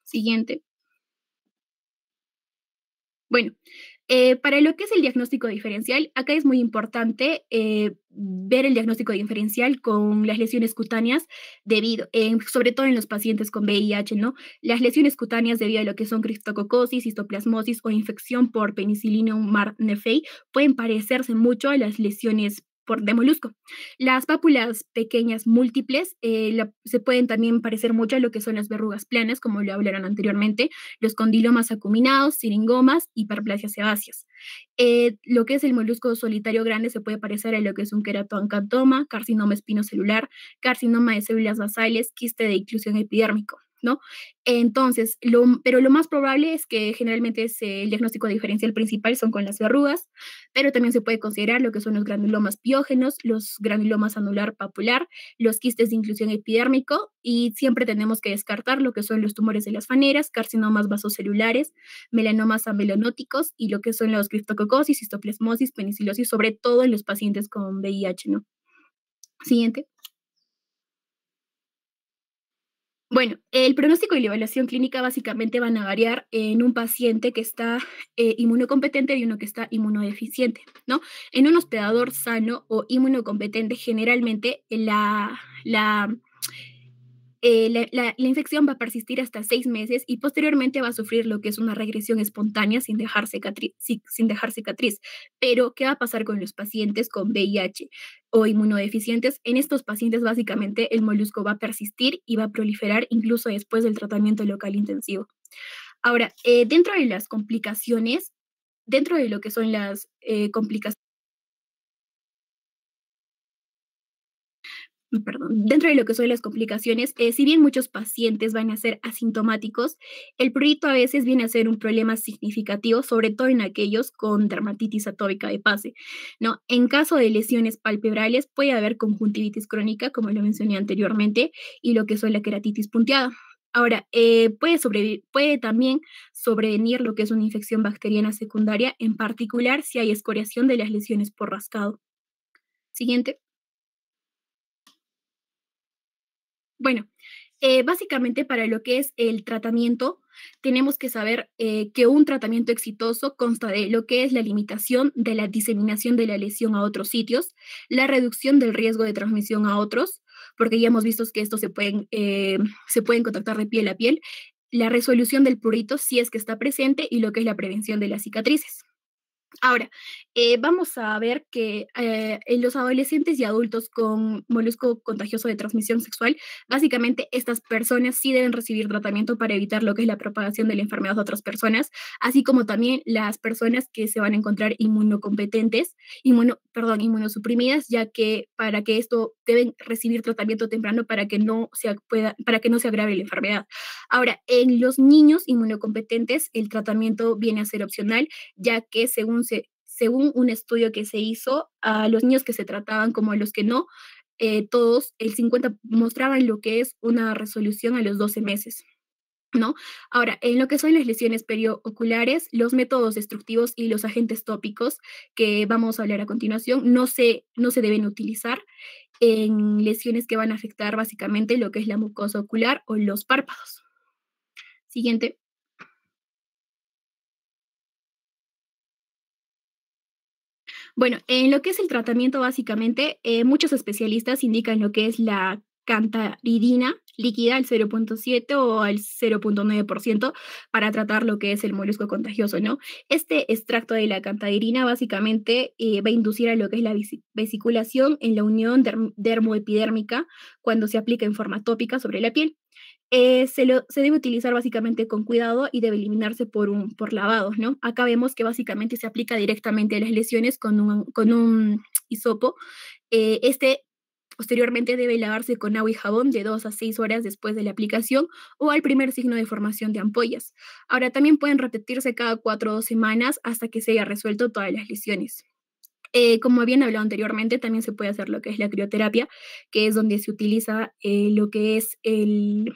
Siguiente. Bueno, eh, para lo que es el diagnóstico diferencial, acá es muy importante eh, ver el diagnóstico diferencial con las lesiones cutáneas debido, sobre todo en los pacientes con VIH, ¿no? Las lesiones cutáneas debido a lo que son criptococosis, histoplasmosis o infección por Penicillium marnefei pueden parecerse mucho a las lesiones por, de molusco. Las pápulas pequeñas múltiples eh, se pueden también parecer mucho a lo que son las verrugas planas, como lo hablaron anteriormente, los condilomas acuminados, siringomas, hiperplasias sebáceas. Eh, lo que es el molusco solitario grande se puede parecer a lo que es un queratoancantoma, carcinoma espinocelular, carcinoma de células basales, quiste de inclusión epidérmico. ¿No? Entonces, lo, pero lo más probable es que generalmente es, el diagnóstico diferencial principal son con las verrugas, pero también se puede considerar lo que son los granulomas piógenos, los granulomas anular papular, los quistes de inclusión epidérmico y siempre tenemos que descartar lo que son los tumores de las faneras, carcinomas vasocelulares, melanomas amelonóticos y lo que son los criptococosis, histoplasmosis, penicilosis, sobre todo en los pacientes con VIH, ¿no? Siguiente. Bueno, el pronóstico y la evaluación clínica básicamente van a variar en un paciente que está eh, inmunocompetente y uno que está inmunodeficiente, ¿no? En un hospedador sano o inmunocompetente, generalmente la, la eh, la, infección va a persistir hasta seis meses y posteriormente va a sufrir lo que es una regresión espontánea sin dejar, cicatriz, sin dejar cicatriz. Pero, ¿qué va a pasar con los pacientes con VIH o inmunodeficientes? En estos pacientes, básicamente, el molusco va a persistir y va a proliferar incluso después del tratamiento local intensivo. Ahora, eh, dentro de las complicaciones, dentro de lo que son las eh, complicaciones, perdón, dentro de lo que son las complicaciones, eh, si bien muchos pacientes van a ser asintomáticos, el prurito a veces viene a ser un problema significativo, sobre todo en aquellos con dermatitis atópica de pase. ¿no? En caso de lesiones palpebrales puede haber conjuntivitis crónica, como lo mencioné anteriormente, y lo que son la queratitis punteada. Ahora, eh, puede, puede también sobrevenir lo que es una infección bacteriana secundaria, en particular si hay escoriación de las lesiones por rascado. Siguiente. Bueno, eh, básicamente para lo que es el tratamiento, tenemos que saber eh, que un tratamiento exitoso consta de lo que es la limitación de la diseminación de la lesión a otros sitios, la reducción del riesgo de transmisión a otros, porque ya hemos visto que estos se pueden, eh, se pueden contactar de piel a piel, la resolución del prurito si es que está presente y lo que es la prevención de las cicatrices. Ahora, eh, vamos a ver que eh, en los adolescentes y adultos con molusco contagioso de transmisión sexual, básicamente estas personas sí deben recibir tratamiento para evitar lo que es la propagación de la enfermedad a otras personas, así como también las personas que se van a encontrar inmunocompetentes, inmuno, perdón, inmunosuprimidas, ya que para que esto deben recibir tratamiento temprano para que no se pueda, para que no se agrave la enfermedad. Ahora, en los niños inmunocompetentes, el tratamiento viene a ser opcional, ya que según según un estudio que se hizo, a los niños que se trataban como a los que no, eh, todos, el 50 mostraban lo que es una resolución a los 12 meses. ¿No? Ahora, en lo que son las lesiones perioculares, los métodos destructivos y los agentes tópicos que vamos a hablar a continuación no se, no se deben utilizar en lesiones que van a afectar básicamente lo que es la mucosa ocular o los párpados. Siguiente. Bueno, en lo que es el tratamiento, básicamente, eh, muchos especialistas indican lo que es la cantaridina líquida al 0.7 o al 0.9% para tratar lo que es el molusco contagioso, ¿no? Este extracto de la cantaridina básicamente eh, va a inducir a lo que es la vesiculación en la unión dermoepidérmica cuando se aplica en forma tópica sobre la piel. Eh, se, lo, se, debe utilizar básicamente con cuidado y debe eliminarse por, un, por lavados, ¿no? Acá vemos que básicamente se aplica directamente a las lesiones con un, con un hisopo. Eh, este posteriormente debe lavarse con agua y jabón de 2 a 6 horas después de la aplicación o al primer signo de formación de ampollas. Ahora también pueden repetirse cada 4 o 2 semanas hasta que se haya resuelto todas las lesiones. Eh, como habían hablado anteriormente, también se puede hacer lo que es la crioterapia, que es donde se utiliza lo que es el,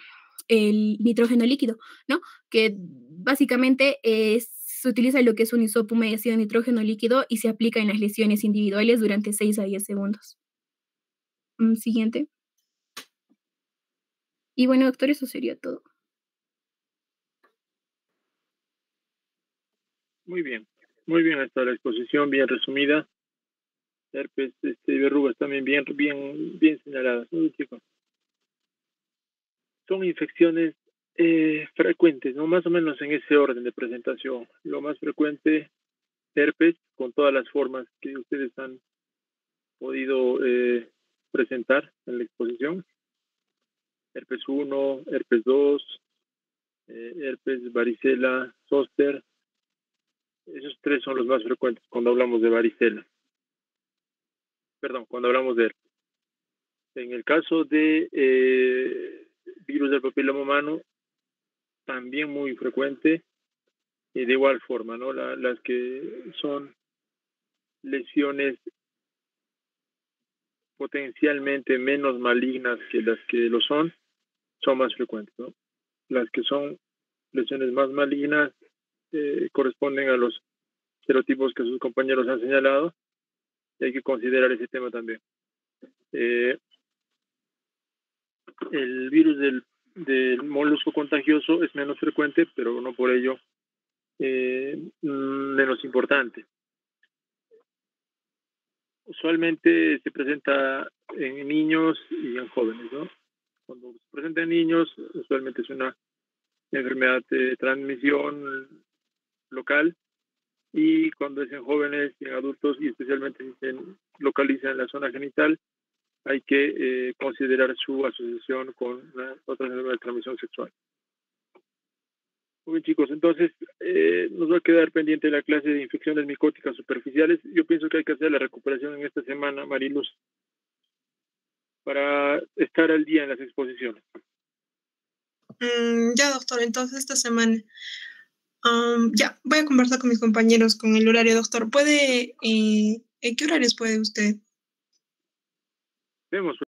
el nitrógeno líquido, ¿no? Que básicamente es, se utiliza lo que es un hisopo humedecido de nitrógeno líquido y se aplica en las lesiones individuales durante 6 a 10 segundos. Mm, siguiente. Y bueno, doctor, eso sería todo. Muy bien, muy bien, hasta la exposición bien resumida herpes, este, verrugas también bien, bien, bien señaladas, ¿no, chicos? Son infecciones eh, frecuentes, ¿no? Más o menos en ese orden de presentación. Lo más frecuente, herpes, con todas las formas que ustedes han podido eh, presentar en la exposición. Herpes 1, herpes 2, eh, herpes, varicela, zóster. Esos tres son los más frecuentes cuando hablamos de varicela. Perdón, cuando hablamos de herpes. En el caso de eh, virus del papiloma humano, también muy frecuente y de igual forma, ¿no? las que son lesiones potencialmente menos malignas que las que lo son, son más frecuentes. Las que son lesiones más malignas eh, corresponden a los serotipos que sus compañeros han señalado y hay que considerar ese tema también. Eh, el virus del, del, molusco contagioso es menos frecuente, pero no por ello eh, menos importante usualmente se presenta en niños y en jóvenes, ¿no? Cuando se presenta en niños, usualmente es una enfermedad de transmisión local y cuando es en jóvenes y en adultos y especialmente si se localiza en la zona genital, hay que eh, considerar su asociación con otras enfermedades de transmisión sexual. Muy bien, chicos, entonces eh, nos va a quedar pendiente la clase de infecciones micóticas superficiales. Yo pienso que hay que hacer la recuperación en esta semana, Mariluz, para estar al día en las exposiciones. Mm, ya, doctor, entonces esta semana. ya, voy a conversar con mis compañeros con el horario, doctor. ¿Puede, eh, en qué horarios puede usted? Vemos.